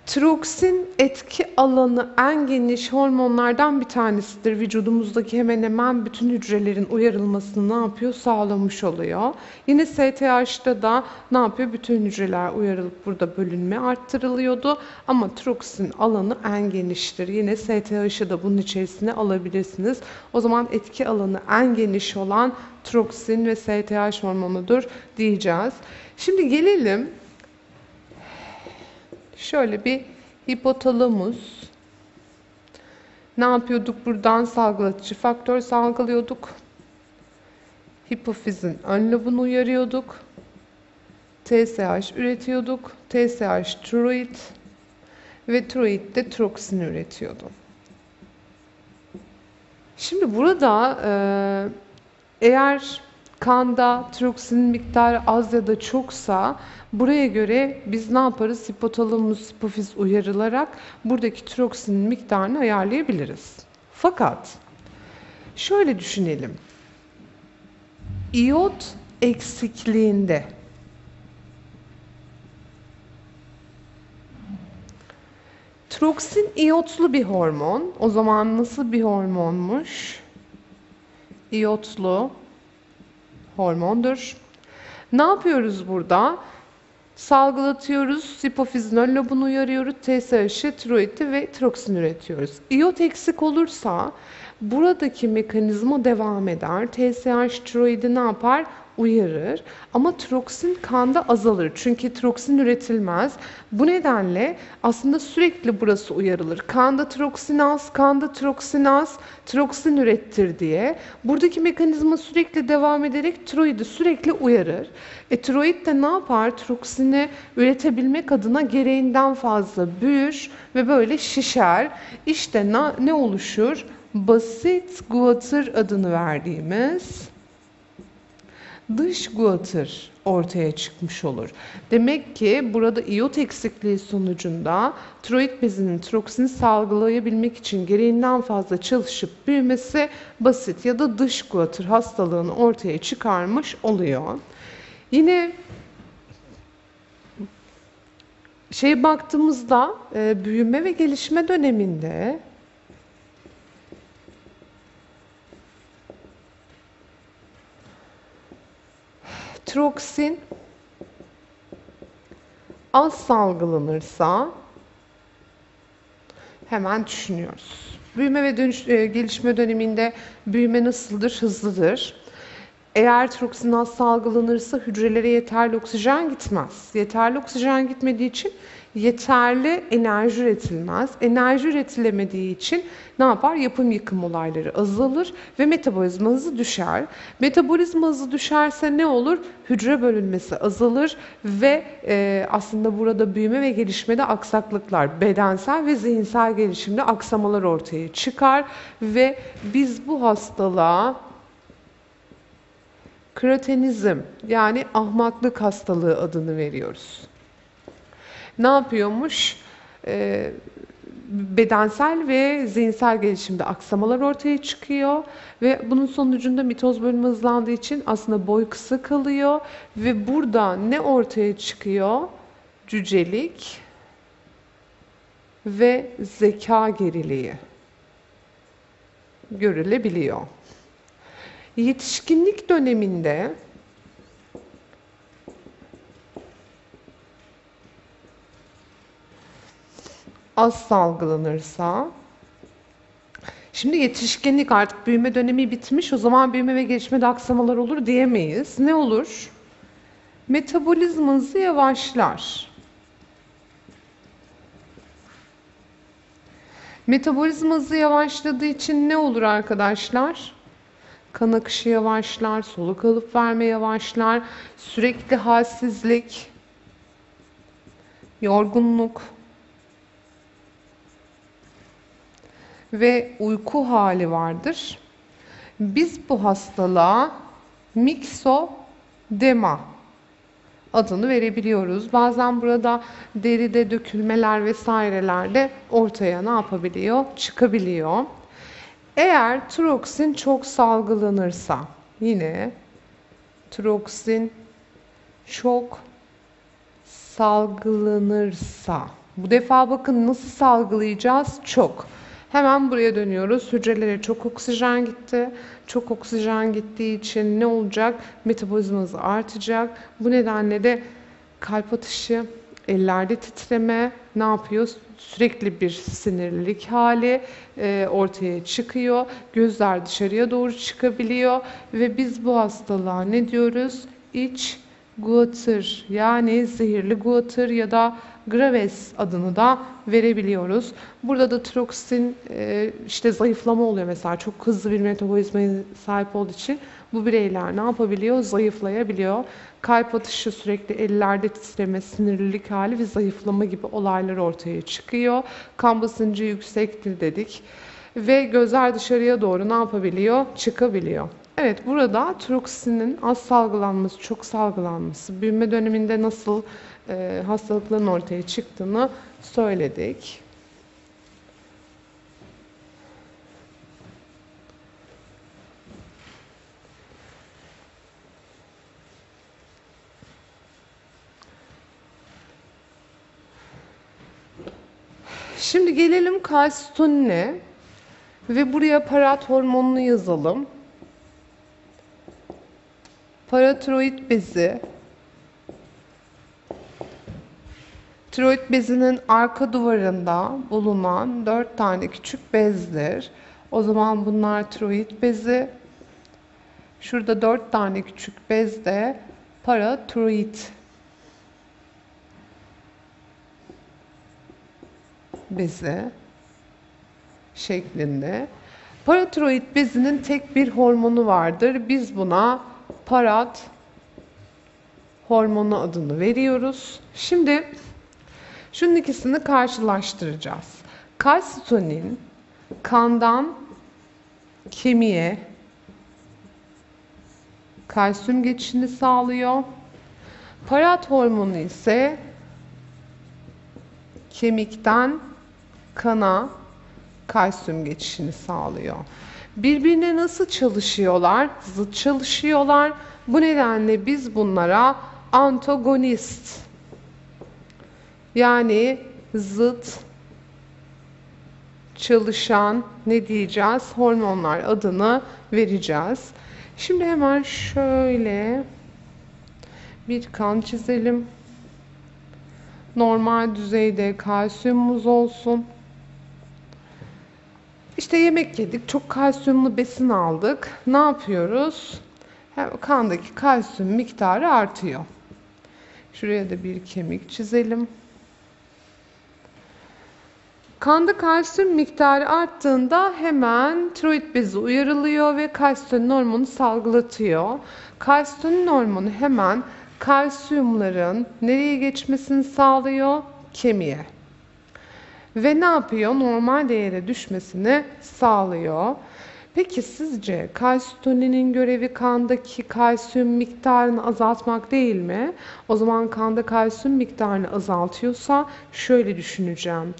Troksin etki alanı en geniş hormonlardan bir tanesidir. Vücudumuzdaki hemen hemen bütün hücrelerin uyarılmasını ne yapıyor? Sağlamış oluyor. Yine STH'da da ne yapıyor? Bütün hücreler uyarılıp burada bölünme arttırılıyordu. Ama troksin alanı en geniştir. Yine STH'ı da bunun içerisine alabilirsiniz. O zaman etki alanı en geniş olan troksin ve STH hormonudur diyeceğiz. Şimdi gelelim Şöyle bir hipotalamus. Ne yapıyorduk? Buradan salgılatıcı faktör salgılıyorduk. Hipofizin ön lobunu uyarıyorduk. TSH üretiyorduk. TSH tiroid ve tiroid de troksin üretiyordu. Şimdi burada eğer kanda tiroksinin miktarı az ya da çoksa buraya göre biz ne yaparız? Hipotalamus hipofiz uyarılarak buradaki tiroksinin miktarını ayarlayabiliriz. Fakat şöyle düşünelim. İyot eksikliğinde Troksin iyotlu bir hormon. O zaman nasıl bir hormonmuş? İyotlu hormondur. Ne yapıyoruz burada? Salgılatıyoruz, hipofizin ön lobunu uyarıyoruz, TSH'ı, tiroidi ve tiroksin üretiyoruz. İyot eksik olursa buradaki mekanizma devam eder. TSH tiroidi ne yapar? uyarır ama troksin kanda azalır. Çünkü troksin üretilmez. Bu nedenle aslında sürekli burası uyarılır. Kanda troksin az, kanda troksin az, troksin ürettir diye. Buradaki mekanizma sürekli devam ederek tiroidi sürekli uyarır. E tiroid de ne yapar? Troksini üretebilmek adına gereğinden fazla büyür ve böyle şişer. İşte ne, ne oluşur? Basit guatr adını verdiğimiz dış guatr ortaya çıkmış olur. Demek ki burada iot eksikliği sonucunda tiroid bezinin tiroksini salgılayabilmek için gereğinden fazla çalışıp büyümesi basit ya da dış guatr hastalığını ortaya çıkarmış oluyor. Yine şey baktığımızda e, büyüme ve gelişme döneminde Troksin az salgılanırsa hemen düşünüyoruz. Büyüme ve dönüş, e, gelişme döneminde büyüme nasıldır? Hızlıdır. Eğer troksin az salgılanırsa hücrelere yeterli oksijen gitmez. Yeterli oksijen gitmediği için yeterli enerji üretilmez. Enerji üretilemediği için ne yapar? Yapım yıkım olayları azalır ve metabolizma hızı düşer. Metabolizma hızı düşerse ne olur? Hücre bölünmesi azalır ve e, aslında burada büyüme ve gelişmede aksaklıklar, bedensel ve zihinsel gelişimde aksamalar ortaya çıkar ve biz bu hastalığa kretenizm yani ahmaklık hastalığı adını veriyoruz. Ne yapıyormuş? Ee, bedensel ve zihinsel gelişimde aksamalar ortaya çıkıyor ve bunun sonucunda mitoz bölümü hızlandığı için aslında boy kısa kalıyor ve burada ne ortaya çıkıyor? Cücelik ve zeka geriliği görülebiliyor. Yetişkinlik döneminde az salgılanırsa Şimdi yetişkinlik artık büyüme dönemi bitmiş. O zaman büyüme ve gelişmede aksamalar olur diyemeyiz. Ne olur? Metabolizması yavaşlar. Metabolizma yavaşladığı için ne olur arkadaşlar? Kan akışı yavaşlar, soluk alıp verme yavaşlar, sürekli halsizlik, yorgunluk ve uyku hali vardır. Biz bu hastalığa miksodema adını verebiliyoruz. Bazen burada deride dökülmeler vesaireler de ortaya ne yapabiliyor? Çıkabiliyor. Eğer troksin çok salgılanırsa yine troksin çok salgılanırsa bu defa bakın nasıl salgılayacağız? Çok. Hemen buraya dönüyoruz. Hücrelere çok oksijen gitti. Çok oksijen gittiği için ne olacak? Metabolizmamız artacak. Bu nedenle de kalp atışı, ellerde titreme ne yapıyor? Sürekli bir sinirlilik hali e, ortaya çıkıyor. Gözler dışarıya doğru çıkabiliyor ve biz bu hastalığa ne diyoruz? İç guatr yani zehirli guatr ya da graves adını da verebiliyoruz. Burada da troksin e, işte zayıflama oluyor mesela çok hızlı bir metabolizmaya sahip olduğu için bu bireyler ne yapabiliyor? Zayıflayabiliyor. Kalp atışı sürekli ellerde titreme, sinirlilik hali ve zayıflama gibi olaylar ortaya çıkıyor. Kan basıncı yüksektir dedik. Ve gözler dışarıya doğru ne yapabiliyor? Çıkabiliyor. Evet burada troksinin az salgılanması, çok salgılanması, büyüme döneminde nasıl e, hastalıkların ortaya çıktığını söyledik. Şimdi gelelim kalsitonine ve buraya parat hormonunu yazalım. Paratiroid bezi Tiroid bezinin arka duvarında bulunan dört tane küçük bezdir. O zaman bunlar tiroid bezi. Şurada dört tane küçük bez de paratiroid bezi şeklinde. Paratiroid bezinin tek bir hormonu vardır. Biz buna parat hormonu adını veriyoruz. Şimdi şunun ikisini karşılaştıracağız. Kalsitonin kandan kemiğe kalsiyum geçişini sağlıyor. Parat hormonu ise kemikten kana kalsiyum geçişini sağlıyor. Birbirine nasıl çalışıyorlar? Zıt çalışıyorlar. Bu nedenle biz bunlara antagonist yani zıt çalışan ne diyeceğiz? Hormonlar adını vereceğiz. Şimdi hemen şöyle bir kan çizelim. Normal düzeyde kalsiyumumuz olsun. İşte yemek yedik, çok kalsiyumlu besin aldık. Ne yapıyoruz? Kandaki kalsiyum miktarı artıyor. Şuraya da bir kemik çizelim. Kanda kalsiyum miktarı arttığında hemen tiroid bezi uyarılıyor ve kalsitonin hormonu salgılatıyor. Kalsitonin hormonu hemen kalsiyumların nereye geçmesini sağlıyor? Kemiğe. Ve ne yapıyor? Normal değere düşmesini sağlıyor. Peki sizce kalsitoninin görevi kandaki kalsiyum miktarını azaltmak değil mi? O zaman kanda kalsiyum miktarını azaltıyorsa şöyle düşüneceğim.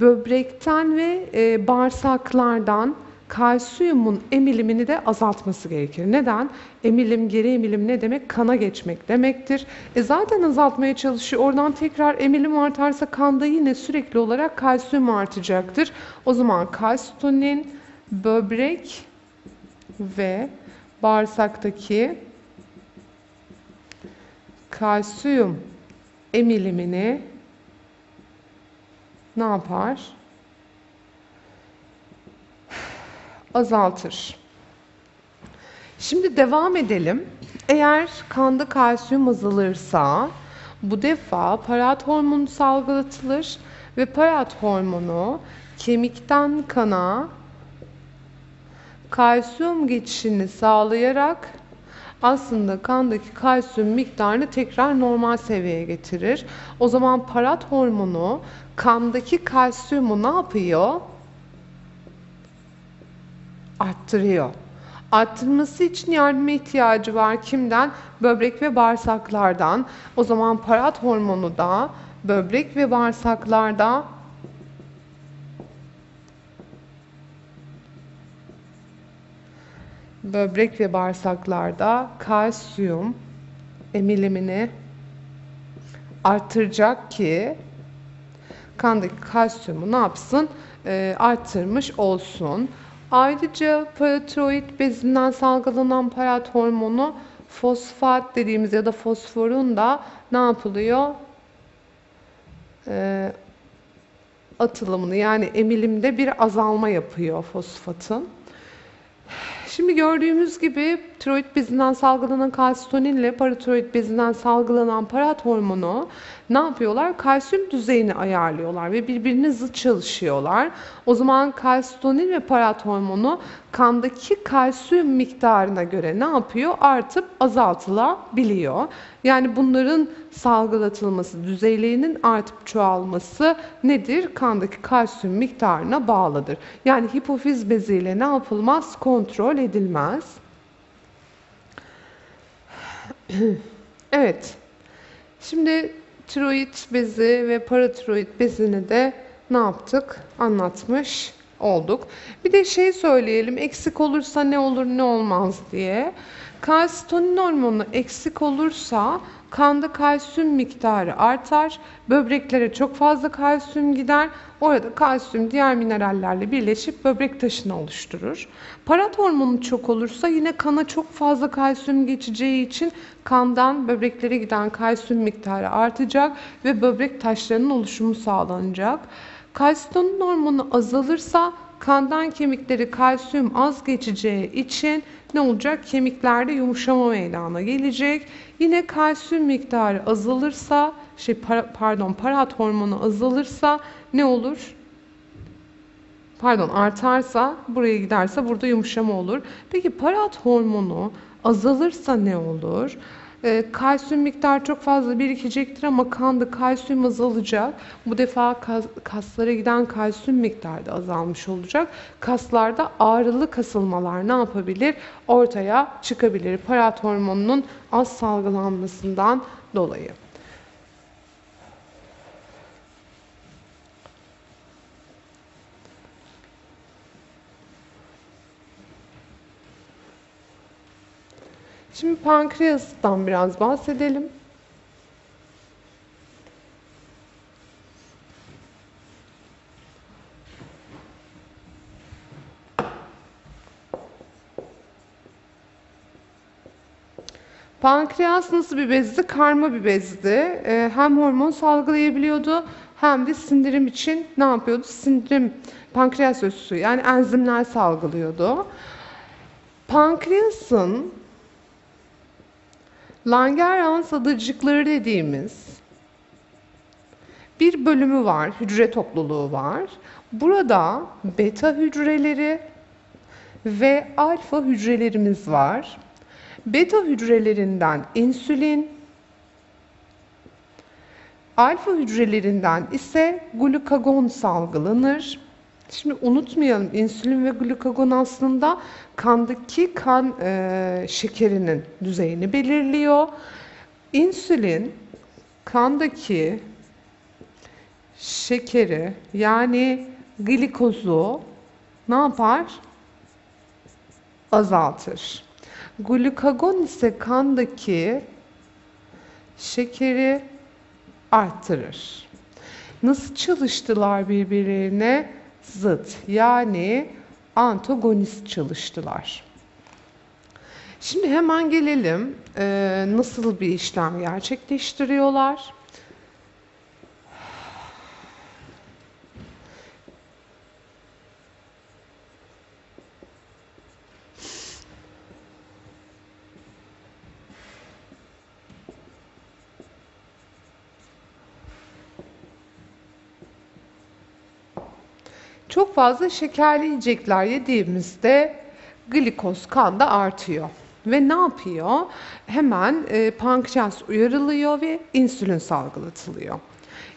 Böbrekten ve e, bağırsaklardan kalsiyumun emilimini de azaltması gerekir. Neden? Emilim, geri emilim ne demek? Kana geçmek demektir. E zaten azaltmaya çalışıyor. Oradan tekrar emilim artarsa kanda yine sürekli olarak kalsiyum artacaktır. O zaman kalsitonin, böbrek ve bağırsaktaki kalsiyum emilimini ne yapar? Azaltır. Şimdi devam edelim. Eğer kanda kalsiyum azalırsa bu defa parat hormonu salgılatılır ve parat hormonu kemikten kana kalsiyum geçişini sağlayarak aslında kandaki kalsiyum miktarını tekrar normal seviyeye getirir. O zaman parat hormonu kandaki kalsiyumu ne yapıyor? Arttırıyor. Arttırması için yardıma ihtiyacı var. Kimden? Böbrek ve bağırsaklardan. O zaman parat hormonu da böbrek ve bağırsaklarda böbrek ve bağırsaklarda kalsiyum emilimini arttıracak ki kandaki kalsiyumu ne yapsın? E, arttırmış olsun. Ayrıca paratiroid bezinden salgılanan parat hormonu fosfat dediğimiz ya da fosforun da ne yapılıyor? E, atılımını yani emilimde bir azalma yapıyor fosfatın. Şimdi gördüğümüz gibi tiroid bezinden salgılanan kalsitonin ile paratiroid bezinden salgılanan parat hormonu ne yapıyorlar? Kalsiyum düzeyini ayarlıyorlar ve birbirine zıt çalışıyorlar. O zaman kalsitonin ve parat hormonu kandaki kalsiyum miktarına göre ne yapıyor? Artıp azaltılabiliyor. Yani bunların salgılatılması, düzeylerinin artıp çoğalması nedir? Kandaki kalsiyum miktarına bağlıdır. Yani hipofiz beziyle ne yapılmaz? Kontrol edilmez. (clears throat) evet. Şimdi tiroid bezi ve paratiroid bezini de ne yaptık? Anlatmış olduk. Bir de şey söyleyelim. Eksik olursa ne olur ne olmaz diye. Kalsitonin hormonu eksik olursa kanda kalsiyum miktarı artar. Böbreklere çok fazla kalsiyum gider. Orada kalsiyum diğer minerallerle birleşip böbrek taşını oluşturur. Parat hormonu çok olursa yine kana çok fazla kalsiyum geçeceği için kandan böbreklere giden kalsiyum miktarı artacak ve böbrek taşlarının oluşumu sağlanacak. Kalsitonin hormonu azalırsa kandan kemikleri kalsiyum az geçeceği için ne olacak? Kemiklerde yumuşama meydana gelecek. Yine kalsiyum miktarı azalırsa, şey pardon parat hormonu azalırsa ne olur? Pardon artarsa buraya giderse burada yumuşama olur. Peki parat hormonu azalırsa ne olur? E, kalsiyum miktarı çok fazla birikecektir ama kanda kalsiyum azalacak. Bu defa kas, kaslara giden kalsiyum miktarı da azalmış olacak. Kaslarda ağrılı kasılmalar ne yapabilir? Ortaya çıkabilir. Parat hormonunun az salgılanmasından dolayı. Şimdi pankreastan biraz bahsedelim. Pankreas nasıl bir bezdi? Karma bir bezdi. Ee, hem hormon salgılayabiliyordu hem de sindirim için ne yapıyordu? Sindirim, pankreas özüsü yani enzimler salgılıyordu. Pankreasın Langerhans adacıkları dediğimiz bir bölümü var, hücre topluluğu var. Burada beta hücreleri ve alfa hücrelerimiz var. Beta hücrelerinden insülin, alfa hücrelerinden ise glukagon salgılanır. Şimdi unutmayalım insülin ve glukagon aslında kandaki kan e, şekerinin düzeyini belirliyor. İnsülin kandaki şekeri yani glikozu ne yapar? Azaltır. Glukagon ise kandaki şekeri arttırır. Nasıl çalıştılar birbirlerine? Zıt yani antagonist çalıştılar. Şimdi hemen gelelim e, nasıl bir işlem gerçekleştiriyorlar. Çok fazla şekerli yiyecekler yediğimizde glikoz kanda artıyor. Ve ne yapıyor? Hemen e, pankreas uyarılıyor ve insülin salgılatılıyor.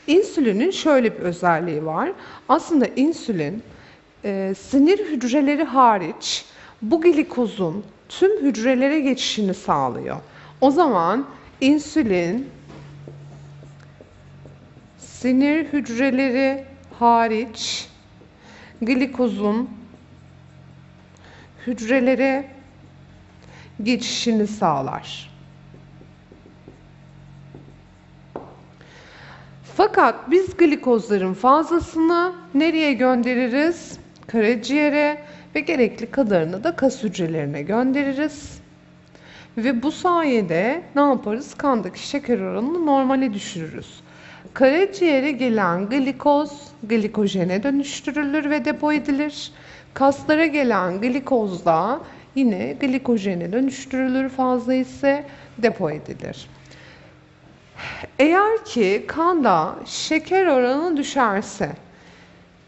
İnsülinin şöyle bir özelliği var. Aslında insülin e, sinir hücreleri hariç bu glikozun tüm hücrelere geçişini sağlıyor. O zaman insülin sinir hücreleri hariç glikozun hücrelere geçişini sağlar. Fakat biz glikozların fazlasını nereye göndeririz? Karaciğere ve gerekli kadarını da kas hücrelerine göndeririz. Ve bu sayede ne yaparız? Kandaki şeker oranını normale düşürürüz. Karaciğere gelen glikoz glikojene dönüştürülür ve depo edilir. Kaslara gelen glikoz da yine glikojene dönüştürülür fazla ise depo edilir. Eğer ki kanda şeker oranı düşerse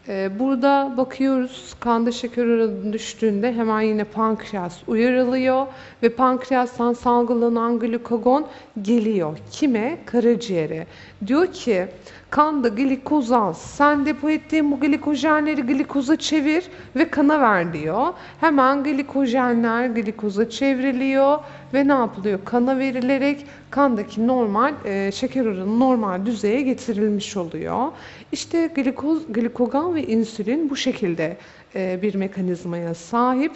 ee, burada bakıyoruz kanda şeker oranı düştüğünde hemen yine pankreas uyarılıyor ve pankreastan salgılanan glukagon geliyor. Kime? Karaciğere. Diyor ki kanda glikoz az. Sen depo ettiğin bu glikojenleri glikoza çevir ve kana ver diyor. Hemen glikojenler glikoza çevriliyor ve ne yapılıyor? Kana verilerek kandaki normal e, şeker oranı normal düzeye getirilmiş oluyor. İşte glikoz, glikogan ve insülin bu şekilde e, bir mekanizmaya sahip.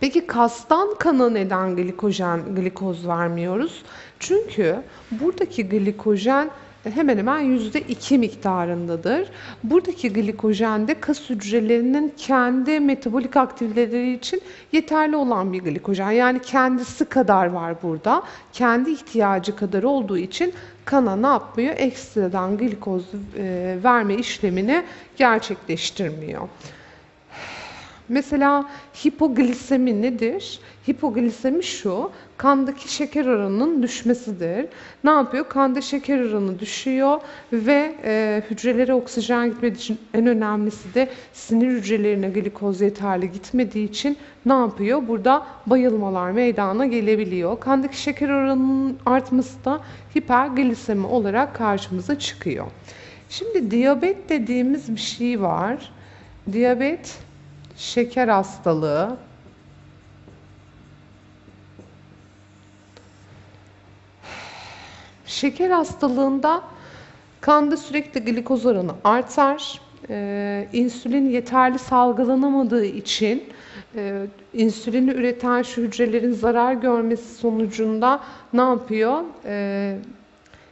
Peki kastan kana neden glikojen, glikoz vermiyoruz? Çünkü buradaki glikojen hemen hemen %2 miktarındadır. Buradaki glikojen de kas hücrelerinin kendi metabolik aktiviteleri için yeterli olan bir glikojen. Yani kendisi kadar var burada. Kendi ihtiyacı kadar olduğu için kana ne yapmıyor? Ekstradan glikoz e, verme işlemini gerçekleştirmiyor. Mesela hipoglisemi nedir? Hipoglisemi şu, kandaki şeker oranının düşmesidir. Ne yapıyor? Kanda şeker oranı düşüyor ve e, hücrelere oksijen gitmediği için en önemlisi de sinir hücrelerine glikoz yeterli gitmediği için ne yapıyor? Burada bayılmalar meydana gelebiliyor. Kandaki şeker oranının artması da hiperglisemi olarak karşımıza çıkıyor. Şimdi diyabet dediğimiz bir şey var. Diyabet şeker hastalığı, şeker hastalığında kanda sürekli glikoz oranı artar. Ee, insülin yeterli salgılanamadığı için e, insülini üreten şu hücrelerin zarar görmesi sonucunda ne yapıyor? Ee,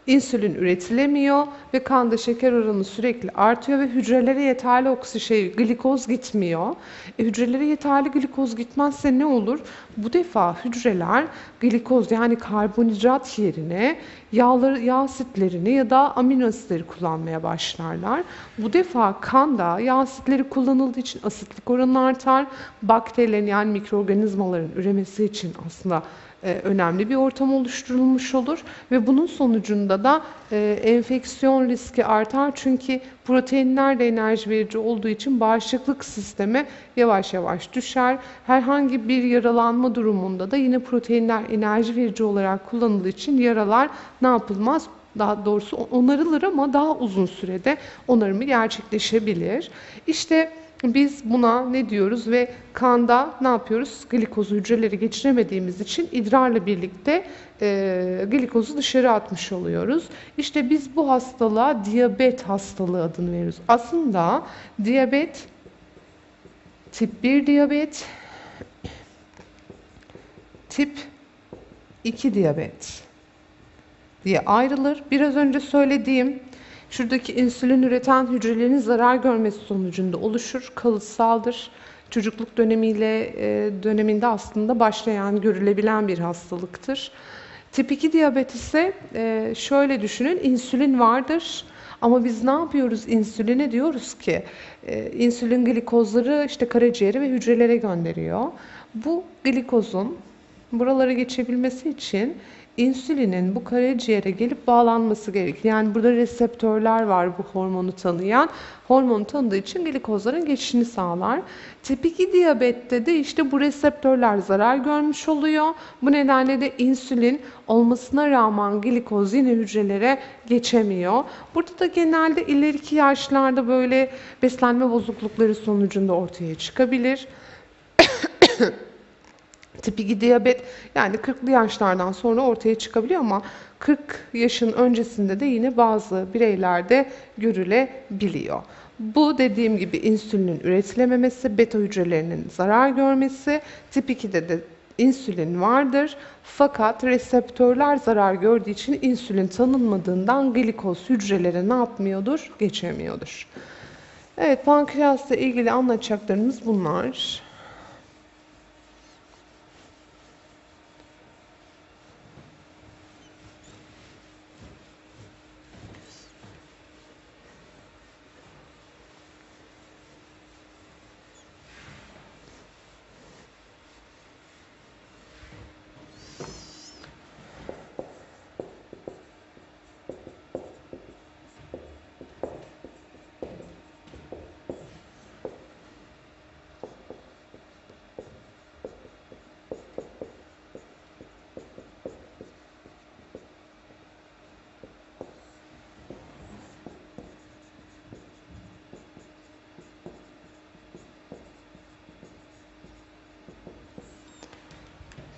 insülin üretilemiyor ve kanda şeker oranı sürekli artıyor ve hücrelere yeterli oksijen, şey, glikoz gitmiyor. E, hücrelere yeterli glikoz gitmezse ne olur? Bu defa hücreler glikoz yani karbonhidrat yerine yağları, yağ asitlerini ya da amino asitleri kullanmaya başlarlar. Bu defa kanda yağ asitleri kullanıldığı için asitlik oranı artar. Bakterilerin yani mikroorganizmaların üremesi için aslında önemli bir ortam oluşturulmuş olur ve bunun sonucunda da e, enfeksiyon riski artar çünkü proteinler de enerji verici olduğu için bağışıklık sistemi yavaş yavaş düşer. Herhangi bir yaralanma durumunda da yine proteinler enerji verici olarak kullanıldığı için yaralar ne yapılmaz? Daha doğrusu onarılır ama daha uzun sürede onarımı gerçekleşebilir. İşte biz buna ne diyoruz ve kanda ne yapıyoruz? Glikozu hücreleri geçiremediğimiz için idrarla birlikte e, glikozu dışarı atmış oluyoruz. İşte biz bu hastalığa diyabet hastalığı adını veriyoruz. Aslında diyabet tip 1 diyabet, tip 2 diyabet diye ayrılır. Biraz önce söylediğim Şuradaki insülin üreten hücrelerin zarar görmesi sonucunda oluşur, kalıtsaldır. Çocukluk dönemiyle e, döneminde aslında başlayan, görülebilen bir hastalıktır. Tip 2 diyabet ise e, şöyle düşünün, insülin vardır. Ama biz ne yapıyoruz insüline diyoruz ki e, insülin glikozları işte karaciğere ve hücrelere gönderiyor. Bu glikozun buralara geçebilmesi için insülinin bu karaciğere gelip bağlanması gerekir. Yani burada reseptörler var bu hormonu tanıyan. Hormonu tanıdığı için glikozların geçişini sağlar. Tip 2 diyabette de işte bu reseptörler zarar görmüş oluyor. Bu nedenle de insülin olmasına rağmen glikoz yine hücrelere geçemiyor. Burada da genelde ileriki yaşlarda böyle beslenme bozuklukları sonucunda ortaya çıkabilir. (coughs) Tip 2 diyabet yani 40'lı yaşlardan sonra ortaya çıkabiliyor ama 40 yaşın öncesinde de yine bazı bireylerde görülebiliyor. Bu dediğim gibi insülinin üretilememesi, beta hücrelerinin zarar görmesi, tip 2'de de insülin vardır. Fakat reseptörler zarar gördüğü için insülin tanınmadığından glikoz hücrelere ne yapmıyordur? Geçemiyordur. Evet, pankreasla ilgili anlatacaklarımız bunlar.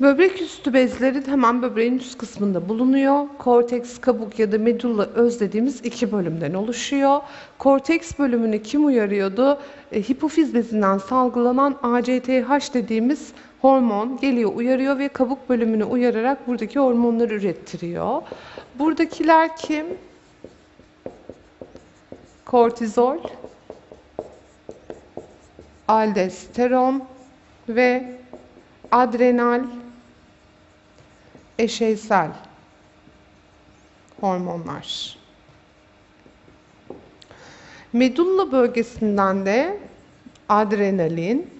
Böbrek üstü bezleri hemen böbreğin üst kısmında bulunuyor. Korteks, kabuk ya da medulla öz dediğimiz iki bölümden oluşuyor. Korteks bölümünü kim uyarıyordu? E, hipofiz bezinden salgılanan ACTH dediğimiz hormon geliyor, uyarıyor ve kabuk bölümünü uyararak buradaki hormonları ürettiriyor. Buradakiler kim? Kortizol, aldosteron ve adrenal eşeysel hormonlar. Medulla bölgesinden de adrenalin,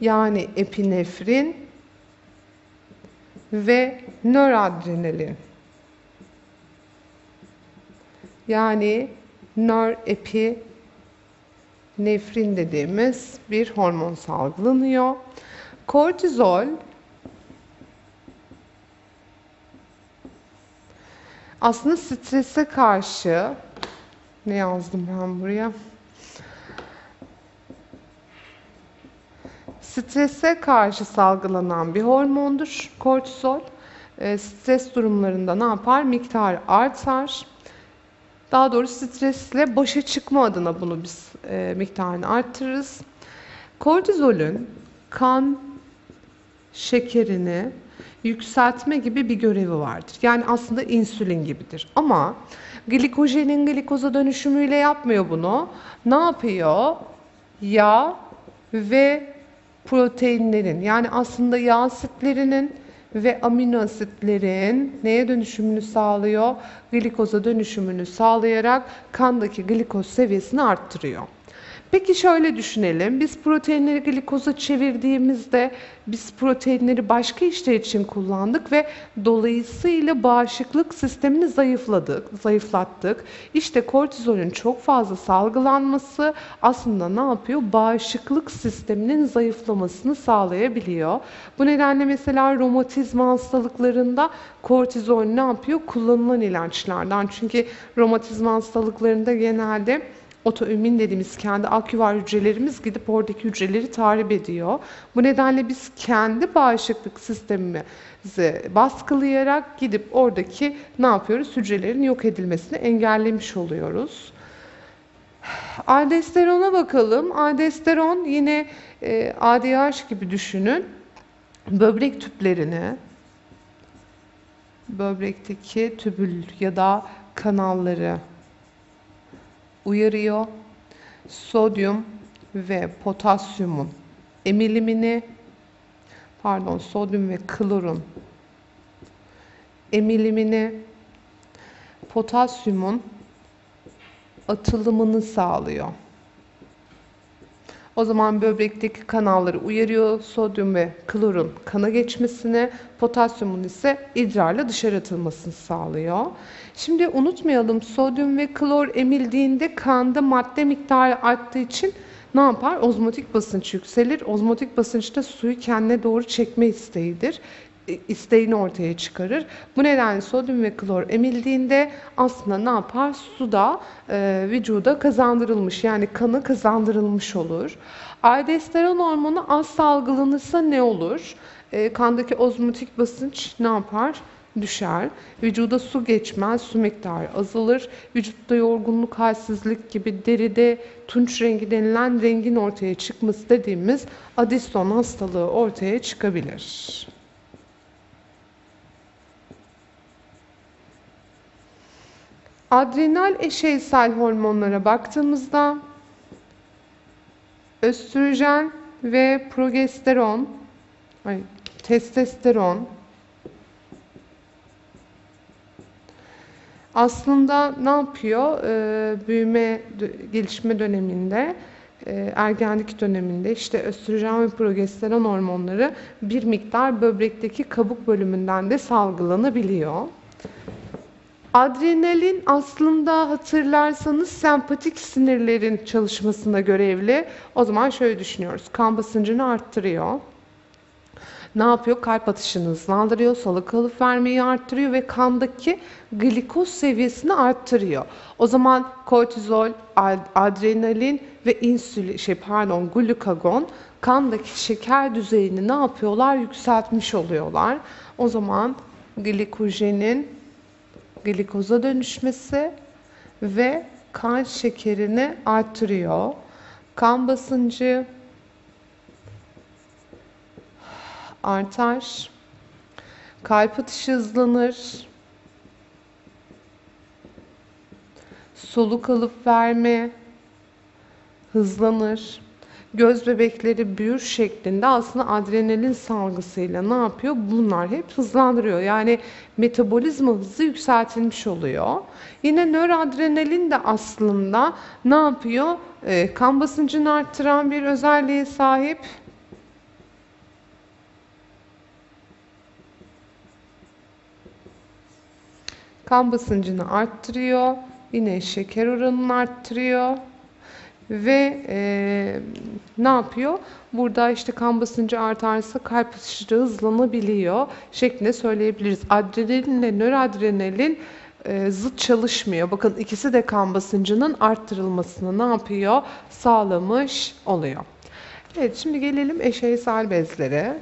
yani epinefrin ve nöradrenalin. Yani nörepinefrin dediğimiz bir hormon salgılanıyor. Kortizol aslında strese karşı ne yazdım ben buraya? Strese karşı salgılanan bir hormondur kortizol. E, stres durumlarında ne yapar? Miktar artar. Daha doğrusu stresle başa çıkma adına bunu biz e, miktarını arttırırız. Kortizolün kan şekerini yükseltme gibi bir görevi vardır. Yani aslında insülin gibidir. Ama glikojenin glikoza dönüşümüyle yapmıyor bunu. Ne yapıyor? Yağ ve proteinlerin yani aslında yağ asitlerinin ve amino asitlerin neye dönüşümünü sağlıyor? Glikoza dönüşümünü sağlayarak kandaki glikoz seviyesini arttırıyor. Peki şöyle düşünelim. Biz proteinleri glikoza çevirdiğimizde biz proteinleri başka işler için kullandık ve dolayısıyla bağışıklık sistemini zayıfladık, zayıflattık. İşte kortizolün çok fazla salgılanması aslında ne yapıyor? Bağışıklık sisteminin zayıflamasını sağlayabiliyor. Bu nedenle mesela romatizma hastalıklarında kortizol ne yapıyor? Kullanılan ilaçlardan. Çünkü romatizma hastalıklarında genelde otoimmün dediğimiz kendi aküvar hücrelerimiz gidip oradaki hücreleri tahrip ediyor. Bu nedenle biz kendi bağışıklık sistemimizi baskılayarak gidip oradaki ne yapıyoruz? Hücrelerin yok edilmesini engellemiş oluyoruz. Aldosterona bakalım. Aldosteron yine e, ADH gibi düşünün. Böbrek tüplerini, böbrekteki tübül ya da kanalları uyarıyor. Sodyum ve potasyumun emilimini pardon sodyum ve klorun emilimini potasyumun atılımını sağlıyor. O zaman böbrekteki kanalları uyarıyor. Sodyum ve klorun kana geçmesini, potasyumun ise idrarla dışarı atılmasını sağlıyor. Şimdi unutmayalım sodyum ve klor emildiğinde kanda madde miktarı arttığı için ne yapar? Ozmotik basınç yükselir. Ozmotik basınç da suyu kendine doğru çekme isteğidir isteğini ortaya çıkarır. Bu nedenle sodyum ve klor emildiğinde aslında ne yapar? Su da e, vücuda kazandırılmış yani kanı kazandırılmış olur. Aldosteron hormonu az salgılanırsa ne olur? E, kandaki ozmotik basınç ne yapar? düşer. Vücuda su geçmez, su miktarı azalır. Vücutta yorgunluk, halsizlik gibi deride tunç rengi denilen rengin ortaya çıkması dediğimiz adiston hastalığı ortaya çıkabilir. Adrenal eşeysel hormonlara baktığımızda östrojen ve progesteron, ay, testosteron aslında ne yapıyor? Ee, büyüme, gelişme döneminde, e, ergenlik döneminde işte östrojen ve progesteron hormonları bir miktar böbrekteki kabuk bölümünden de salgılanabiliyor. Adrenalin aslında hatırlarsanız sempatik sinirlerin çalışmasında görevli. O zaman şöyle düşünüyoruz. Kan basıncını arttırıyor. Ne yapıyor? Kalp atışını hızlandırıyor, soluk alıp vermeyi arttırıyor ve kandaki glikoz seviyesini arttırıyor. O zaman kortizol, adrenalin ve insülin, şey pardon, glukagon kandaki şeker düzeyini ne yapıyorlar? Yükseltmiş oluyorlar. O zaman glikojenin glikoza dönüşmesi ve kan şekerini arttırıyor. Kan basıncı artar. Kalp atışı hızlanır. Soluk alıp verme hızlanır göz bebekleri büyür şeklinde aslında adrenalin salgısıyla ne yapıyor? Bunlar hep hızlandırıyor. Yani metabolizma hızı yükseltilmiş oluyor. Yine nöroadrenalin de aslında ne yapıyor? E, kan basıncını arttıran bir özelliğe sahip. Kan basıncını arttırıyor. Yine şeker oranını arttırıyor. Ve e, ne yapıyor? Burada işte kan basıncı artarsa kalp atışı hızlanabiliyor şeklinde söyleyebiliriz. Adrenalinle nöradrenalin e, zıt çalışmıyor. Bakın ikisi de kan basıncının arttırılmasını ne yapıyor? Sağlamış oluyor. Evet şimdi gelelim eşeysel bezlere.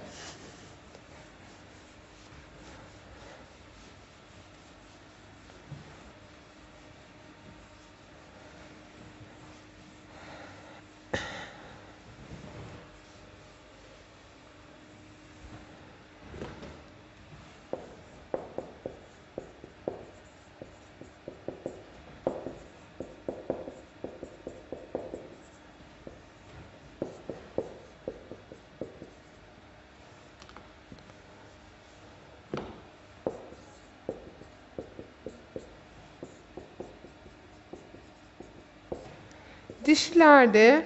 Dişilerde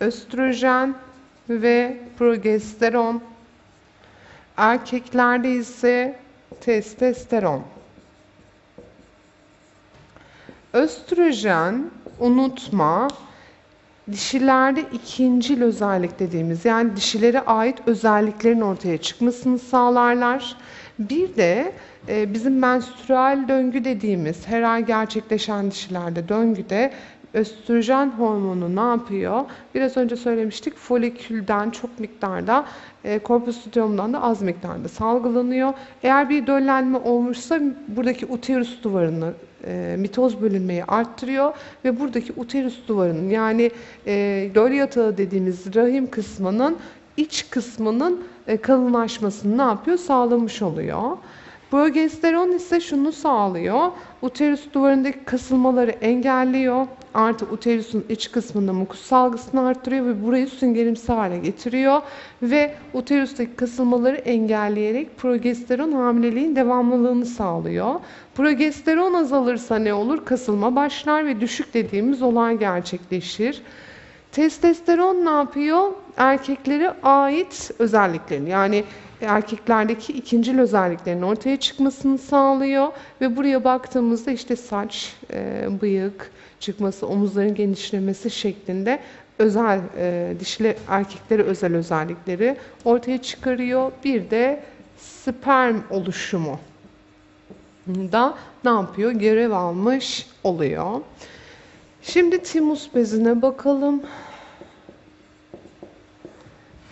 östrojen ve progesteron, erkeklerde ise testosteron. Östrojen, unutma, dişilerde ikincil özellik dediğimiz yani dişilere ait özelliklerin ortaya çıkmasını sağlarlar. Bir de bizim menstrüel döngü dediğimiz her ay gerçekleşen dişilerde döngüde östrojen hormonu ne yapıyor? Biraz önce söylemiştik folikülden çok miktarda, e, korpus luteum'dan da az miktarda salgılanıyor. Eğer bir döllenme olmuşsa buradaki uterus duvarını e, mitoz bölünmeyi arttırıyor ve buradaki uterus duvarının yani e, göl yatağı dediğimiz rahim kısmının iç kısmının e, kalınlaşmasını ne yapıyor? Sağlamış oluyor. Progesteron ise şunu sağlıyor. Uterus duvarındaki kasılmaları engelliyor. Artı uterusun iç kısmında mukus salgısını arttırıyor ve burayı süngerimsi hale getiriyor. Ve uterustaki kasılmaları engelleyerek progesteron hamileliğin devamlılığını sağlıyor. Progesteron azalırsa ne olur? Kasılma başlar ve düşük dediğimiz olay gerçekleşir. Testosteron ne yapıyor? Erkeklere ait özelliklerini yani erkeklerdeki ikincil özelliklerin ortaya çıkmasını sağlıyor ve buraya baktığımızda işte saç, e, bıyık çıkması, omuzların genişlemesi şeklinde özel e, dişli erkeklere özel özellikleri ortaya çıkarıyor. Bir de sperm oluşumu da ne yapıyor? Görev almış oluyor. Şimdi timus bezine bakalım.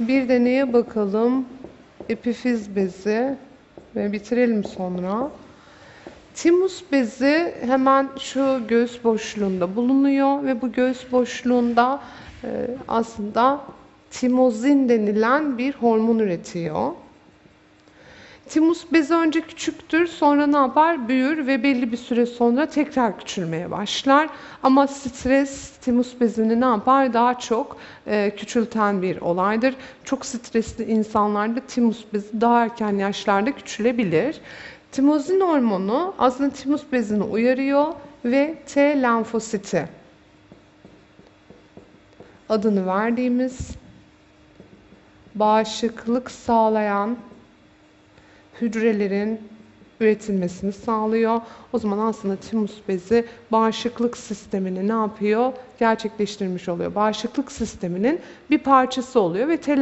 Bir de neye bakalım? Epifiz bezi ve bitirelim sonra. Timus bezi hemen şu göğüs boşluğunda bulunuyor ve bu göğüs boşluğunda e, aslında timozin denilen bir hormon üretiyor. Timus bezi önce küçüktür, sonra ne yapar? Büyür ve belli bir süre sonra tekrar küçülmeye başlar. Ama stres timus bezini ne yapar? Daha çok e, küçülten bir olaydır. Çok stresli insanlarda timus bezi daha erken yaşlarda küçülebilir. Timozin hormonu aslında timus bezini uyarıyor ve T lenfositi adını verdiğimiz bağışıklık sağlayan hücrelerin üretilmesini sağlıyor. O zaman aslında timus bezi bağışıklık sistemini ne yapıyor? Gerçekleştirmiş oluyor. Bağışıklık sisteminin bir parçası oluyor ve T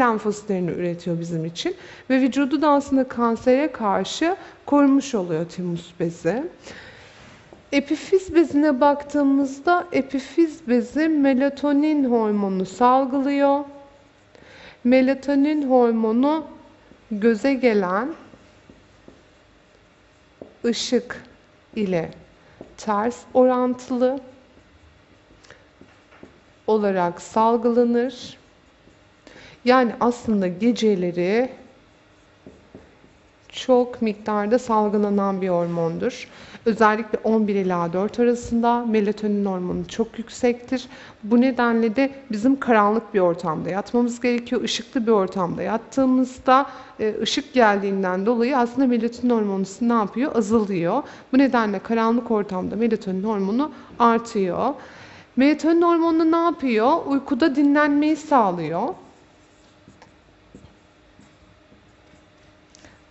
üretiyor bizim için. Ve vücudu da aslında kansere karşı korumuş oluyor timus bezi. Epifiz bezine baktığımızda epifiz bezi melatonin hormonu salgılıyor. Melatonin hormonu göze gelen ışık ile ters orantılı olarak salgılanır. Yani aslında geceleri çok miktarda salgılanan bir hormondur. Özellikle 11 ila 4 arasında melatonin hormonu çok yüksektir. Bu nedenle de bizim karanlık bir ortamda yatmamız gerekiyor. Işıklı bir ortamda yattığımızda e, ışık geldiğinden dolayı aslında melatonin hormonu ne yapıyor? Azalıyor. Bu nedenle karanlık ortamda melatonin hormonu artıyor. Melatonin hormonu ne yapıyor? Uykuda dinlenmeyi sağlıyor.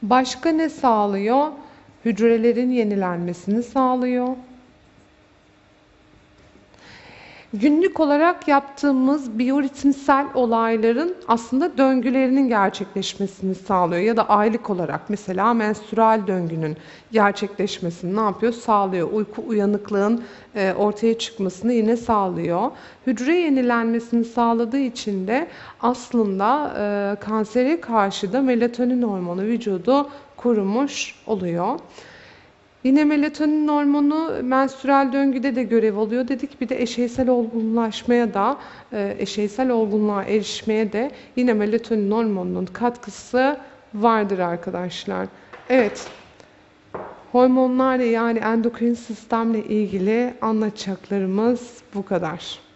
Başka ne sağlıyor? Hücrelerin yenilenmesini sağlıyor. Günlük olarak yaptığımız biyoritimsel olayların aslında döngülerinin gerçekleşmesini sağlıyor ya da aylık olarak mesela menstrual döngünün gerçekleşmesini ne yapıyor? Sağlıyor. Uyku uyanıklığın e, ortaya çıkmasını yine sağlıyor. Hücre yenilenmesini sağladığı için de aslında e, kansere karşı da melatonin hormonu vücudu korumuş oluyor. Yine melatonin hormonu menstrüel döngüde de görev alıyor dedik. Bir de eşeysel olgunlaşmaya da, e, eşeysel olgunluğa erişmeye de yine melatonin hormonunun katkısı vardır arkadaşlar. Evet, hormonlarla yani endokrin sistemle ilgili anlatacaklarımız bu kadar.